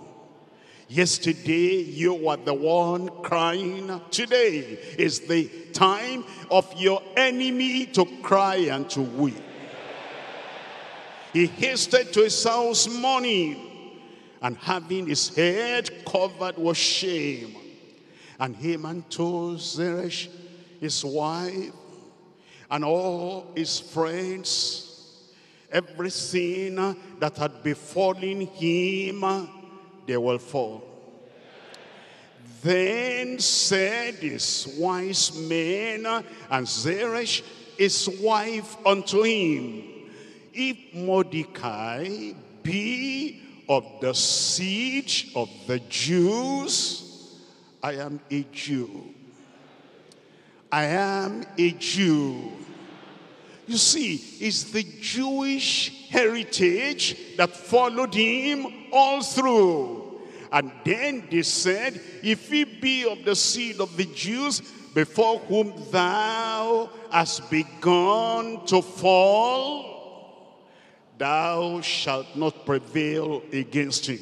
Speaker 1: Yesterday you were the one crying. Today is the time of your enemy to cry and to weep. He hasted to his house mourning and having his head covered with shame. And Haman told Zeresh, his wife, and all his friends, everything that had befallen him, they will fall. Then said his wise men and Zeresh, his wife, unto him, If Mordecai be of the seed of the Jews, I am a Jew. I am a Jew. You see, it's the Jewish heritage that followed him all through. And then they said, if he be of the seed of the Jews, before whom thou hast begun to fall, thou shalt not prevail against him,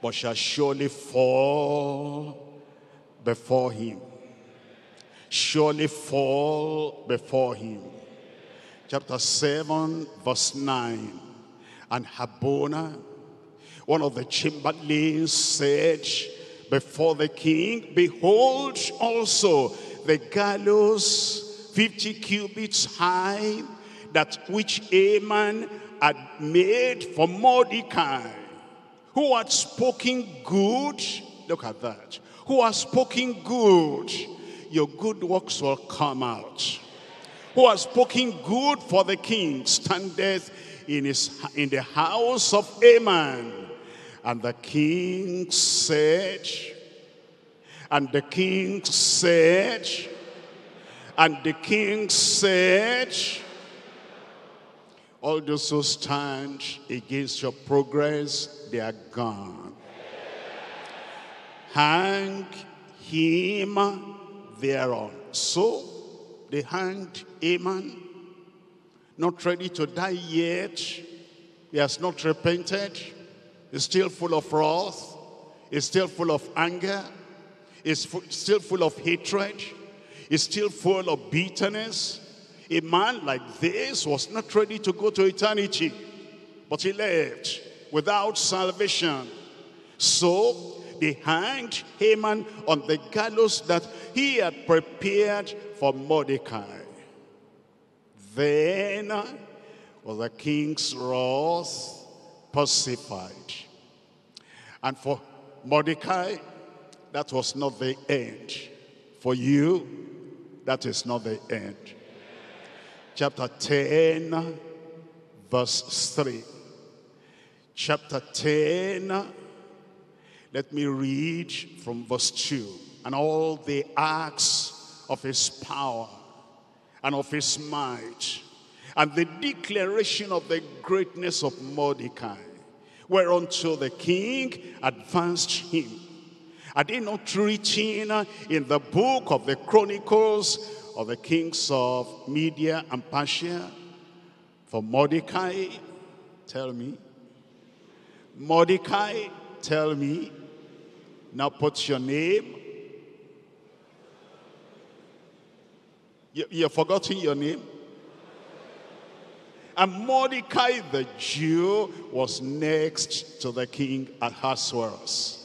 Speaker 1: but shalt surely fall before him surely fall before him. Chapter 7, verse 9. And Harbona, one of the chamberlains, said before the king, Behold also the gallows 50 cubits high, that which Haman had made for Mordecai, who had spoken good, look at that, who had spoken good your good works will come out. Who has spoken good for the king standeth in, his, in the house of Haman. And the king said, and the king said, and the king said, all those who stand against your progress, they are gone. Hang him thereon. So they hanged Haman, not ready to die yet. He has not repented. He's still full of wrath. He's still full of anger. He's still full of hatred, He's still full of bitterness. A man like this was not ready to go to eternity, but he left without salvation. So they hanged Haman on the gallows that he had prepared for Mordecai. Then was the king's wrath pacified. And for Mordecai, that was not the end. For you, that is not the end. Chapter 10, verse 3. Chapter 10, let me read from verse 2. And all the acts of his power and of his might and the declaration of the greatness of Mordecai, whereunto the king advanced him. Are they not written in the book of the Chronicles of the kings of Media and Persia? For Mordecai, tell me. Mordecai, tell me. Now put your name. You, you're forgetting your name? And Mordecai the Jew was next to the king Ahasuerus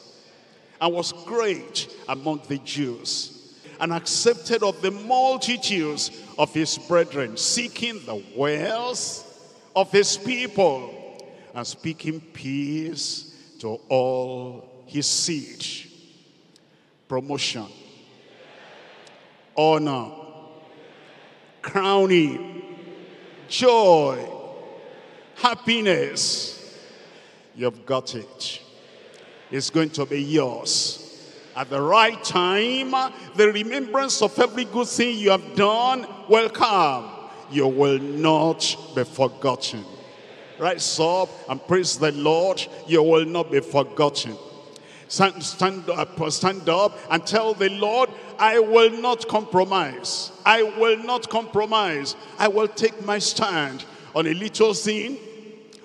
Speaker 1: and was great among the Jews and accepted of the multitudes of his brethren, seeking the wealth of his people and speaking peace to all his seed. Promotion, honor, crowning, joy, happiness. You've got it. It's going to be yours. At the right time, the remembrance of every good thing you have done will come. You will not be forgotten. Rise up and praise the Lord. You will not be forgotten. Stand, stand, up, stand up and tell the Lord, I will not compromise. I will not compromise. I will take my stand on a little thing,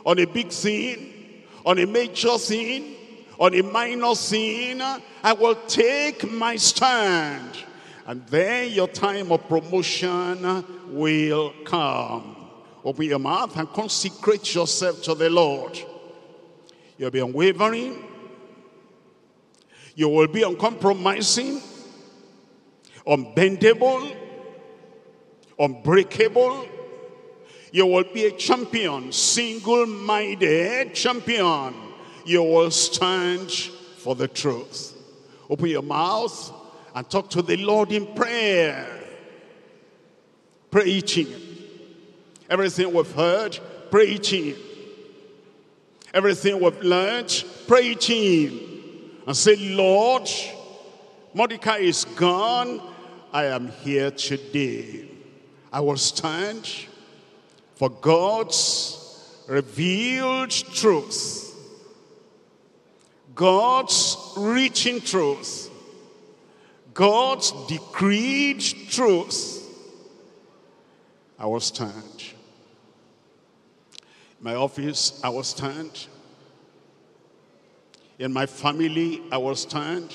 Speaker 1: on a big thing, on a major thing, on a minor sin, I will take my stand. And then your time of promotion will come. Open your mouth and consecrate yourself to the Lord. You'll be unwavering. You will be uncompromising unbendable, unbreakable. You will be a champion, single-minded champion. You will stand for the truth. Open your mouth and talk to the Lord in prayer. Him. Everything we've heard, him. Everything we've learned, him. And say, Lord, Mordecai is gone. I am here today. I will stand for God's revealed truth. God's reaching truth. God's decreed truth. I will stand. In my office, I will stand. In my family, I will stand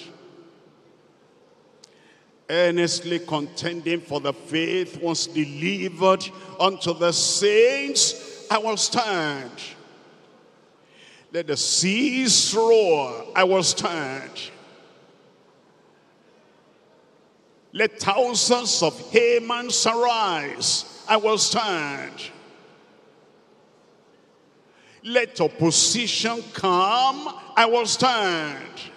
Speaker 1: earnestly contending for the faith once delivered unto the saints, I will stand. Let the seas roar, I will stand. Let thousands of Hamans arise, I will stand. Let opposition come, I will stand.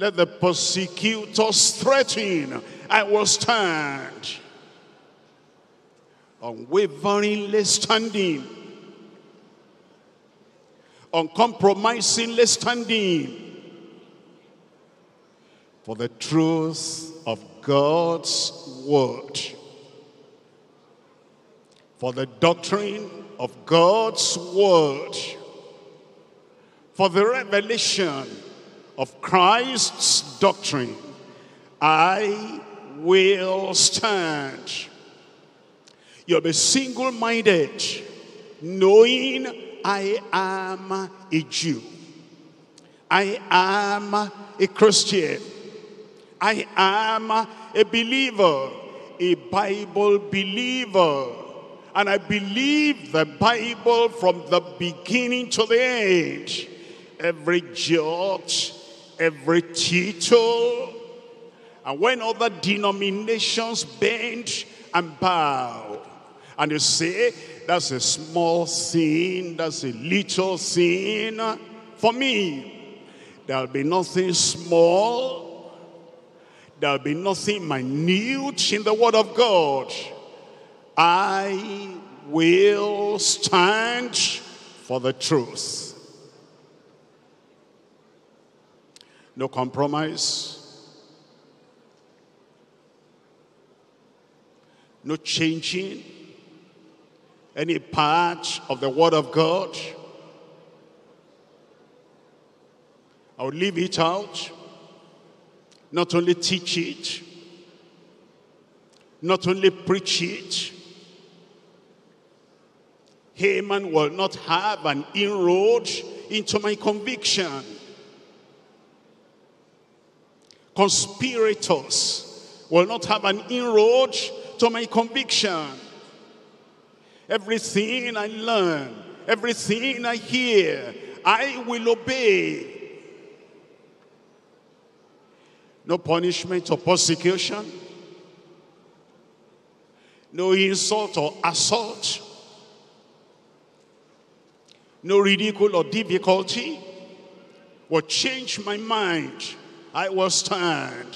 Speaker 1: Let the persecutors threaten. I will stand. Unwaveringly standing. Uncompromisingly standing. For the truth of God's word. For the doctrine of God's word. For the revelation of Christ's doctrine, I will stand. You'll be single-minded, knowing I am a Jew. I am a Christian. I am a believer, a Bible believer. And I believe the Bible from the beginning to the end. Every jot, every tittle. And when other denominations bend and bow, and you say, that's a small sin, that's a little sin. For me, there'll be nothing small, there'll be nothing minute in the word of God. I will stand for the truth. No compromise. No changing any part of the word of God. I will leave it out. Not only teach it, not only preach it. Haman will not have an inroad into my conviction. Conspirators will not have an inroad to my conviction. Everything I learn, everything I hear, I will obey. No punishment or persecution. No insult or assault. No ridicule or difficulty will change my mind. I will stand.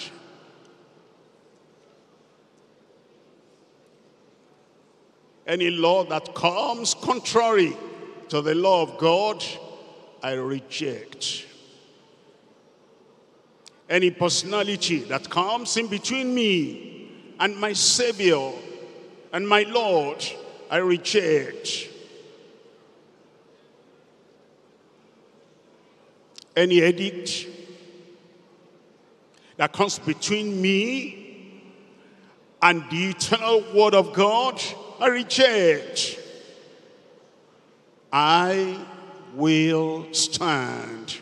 Speaker 1: Any law that comes contrary to the law of God, I reject. Any personality that comes in between me and my Savior and my Lord, I reject. Any edict that comes between me and the eternal word of God, I. I will stand.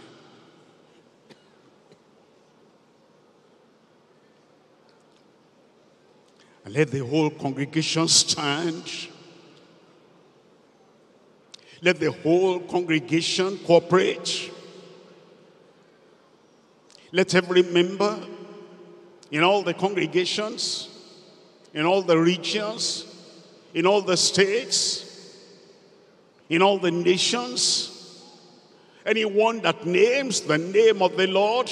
Speaker 1: And let the whole congregation stand. Let the whole congregation cooperate. Let every member in all the congregations, in all the regions, in all the states, in all the nations, anyone that names the name of the Lord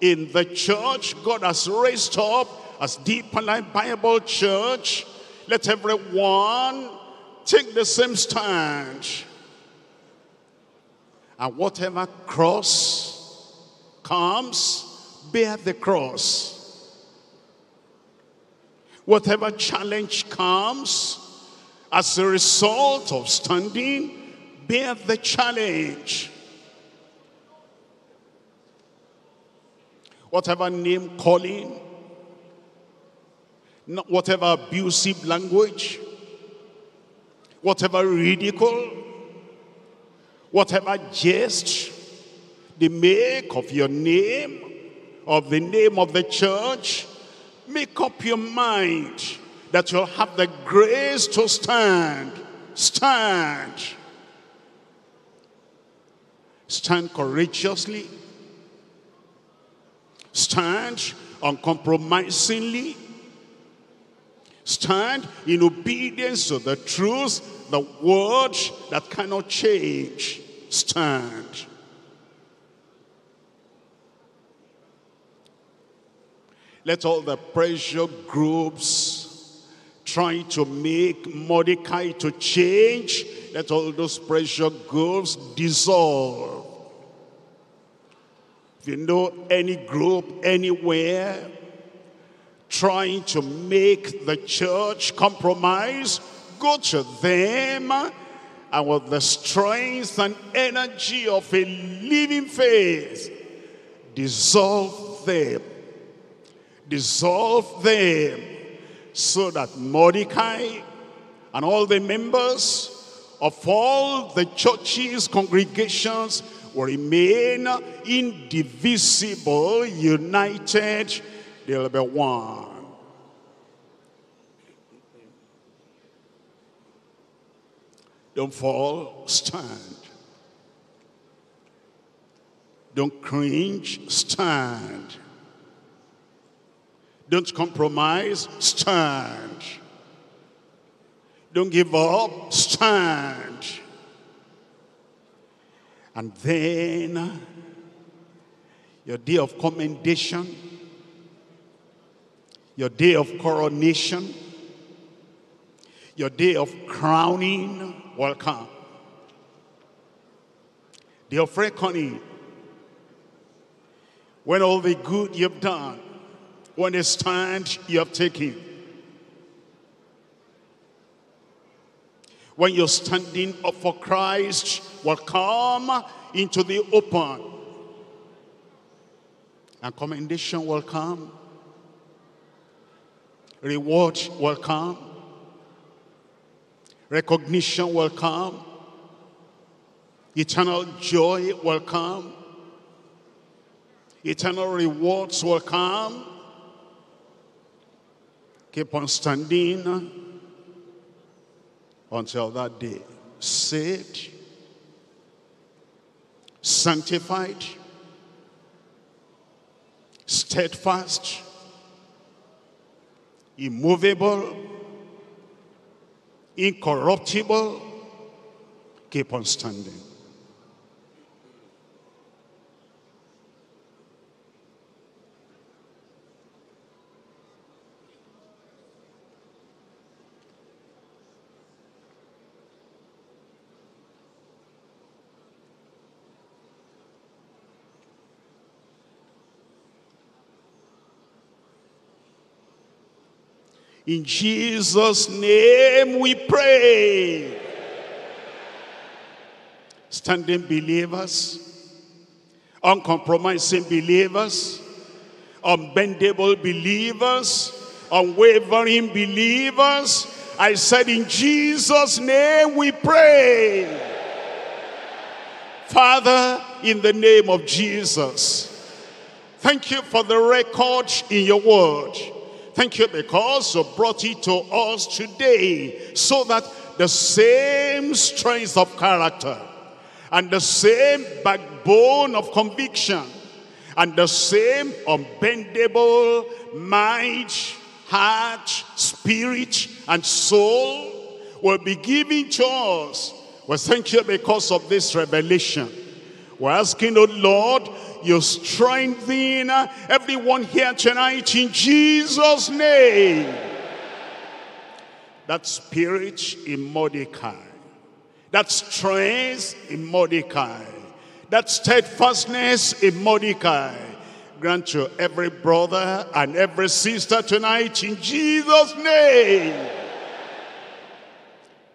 Speaker 1: in the church God has raised up as Deeper Life Bible Church, let everyone take the same stand. And whatever cross comes, bear the cross. Whatever challenge comes, as a result of standing, bear the challenge. Whatever name calling, not whatever abusive language, whatever ridicule, whatever jest, the make of your name, of the name of the church, make up your mind that you'll have the grace to stand. Stand. Stand courageously. Stand uncompromisingly. Stand in obedience to the truth, the word that cannot change. Stand. Let all the pressure groups trying to make Mordecai to change, let all those pressure groups dissolve. If you know any group anywhere trying to make the church compromise, go to them. And with the strength and energy of a living faith, dissolve them dissolve them so that Mordecai and all the members of all the churches, congregations will remain indivisible, united, they'll be one. Don't fall, stand. Don't cringe, stand. Don't compromise, stand. Don't give up, stand. And then your day of commendation, your day of coronation, your day of crowning will come. Day of reckoning, when all the good you've done, when the stand you have taken, when you're standing up for Christ will come into the open. And commendation will come. Reward will come. Recognition will come. Eternal joy will come. Eternal rewards will come keep on standing until that day. Saved, sanctified, steadfast, immovable, incorruptible, keep on standing. In Jesus' name we pray. Standing believers, uncompromising believers, unbendable believers, unwavering believers. I said, in Jesus' name we pray. Father, in the name of Jesus, thank you for the record in your word. Thank you because you brought it to us today so that the same strength of character and the same backbone of conviction and the same unbendable mind, heart, spirit, and soul will be given to us. Well, thank you because of this revelation. We're asking, oh Lord, you strengthen everyone here tonight in Jesus' name. That spirit in Mordecai, that strength in Mordecai, that steadfastness in Mordecai, grant to every brother and every sister tonight in Jesus' name.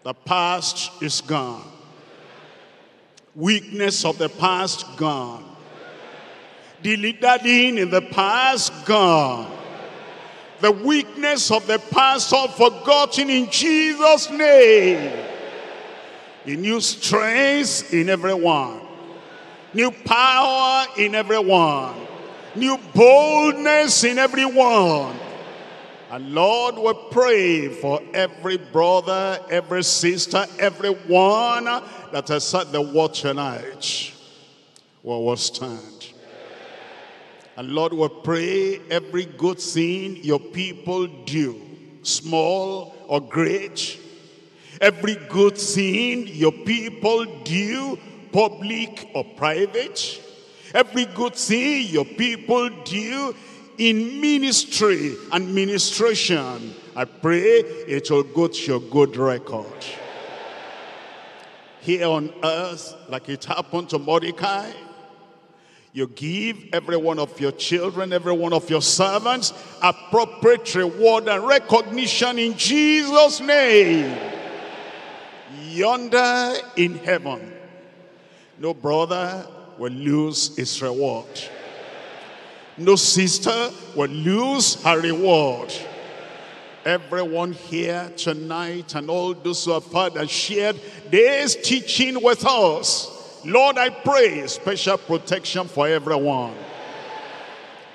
Speaker 1: The past is gone. Weakness of the past gone dilly in the past, gone. The weakness of the past all forgotten in Jesus' name. A new strength in everyone. New power in everyone. New boldness in everyone. And Lord, we pray for every brother, every sister, everyone that has at the watch tonight. Well, we'll stand. And Lord, we pray every good thing your people do, small or great, every good thing your people do, public or private, every good thing your people do in ministry and ministration, I pray it will go to your good record. Here on earth, like it happened to Mordecai, you give every one of your children, every one of your servants, appropriate reward and recognition in Jesus' name. Yonder in heaven, no brother will lose his reward. No sister will lose her reward. Everyone here tonight and all those who have heard and shared this teaching with us Lord, I pray special protection for everyone.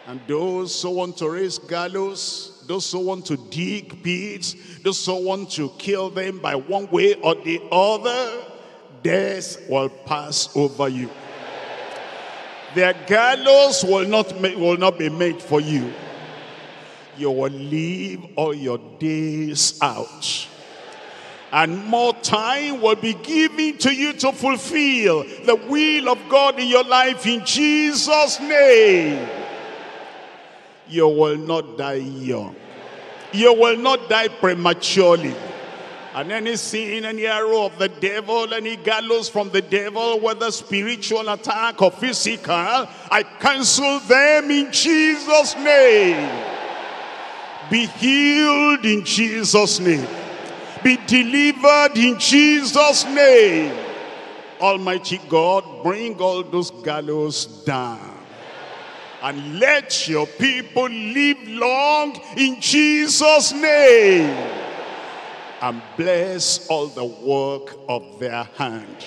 Speaker 1: And those who want to raise gallows, those who want to dig pits, those who want to kill them by one way or the other, death will pass over you. Their gallows will not, will not be made for you. You will live all your days out. And more time will be given to you to fulfill the will of God in your life in Jesus' name. You will not die young. You will not die prematurely. And any sin, any arrow of the devil, any gallows from the devil, whether spiritual attack or physical, I cancel them in Jesus' name. Be healed in Jesus' name. Be delivered in Jesus' name. Almighty God, bring all those gallows down. And let your people live long in Jesus' name and bless all the work of their hand.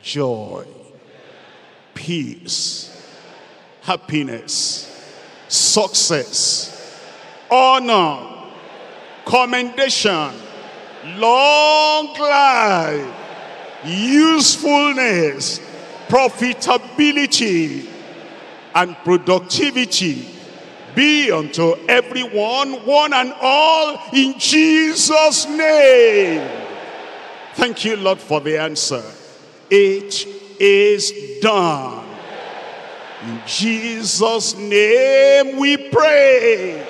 Speaker 1: Joy, peace, happiness, success, honor, commendation, long life, usefulness, profitability, and productivity be unto everyone, one and all, in Jesus' name. Thank you, Lord, for the answer. It is done. In Jesus' name we pray.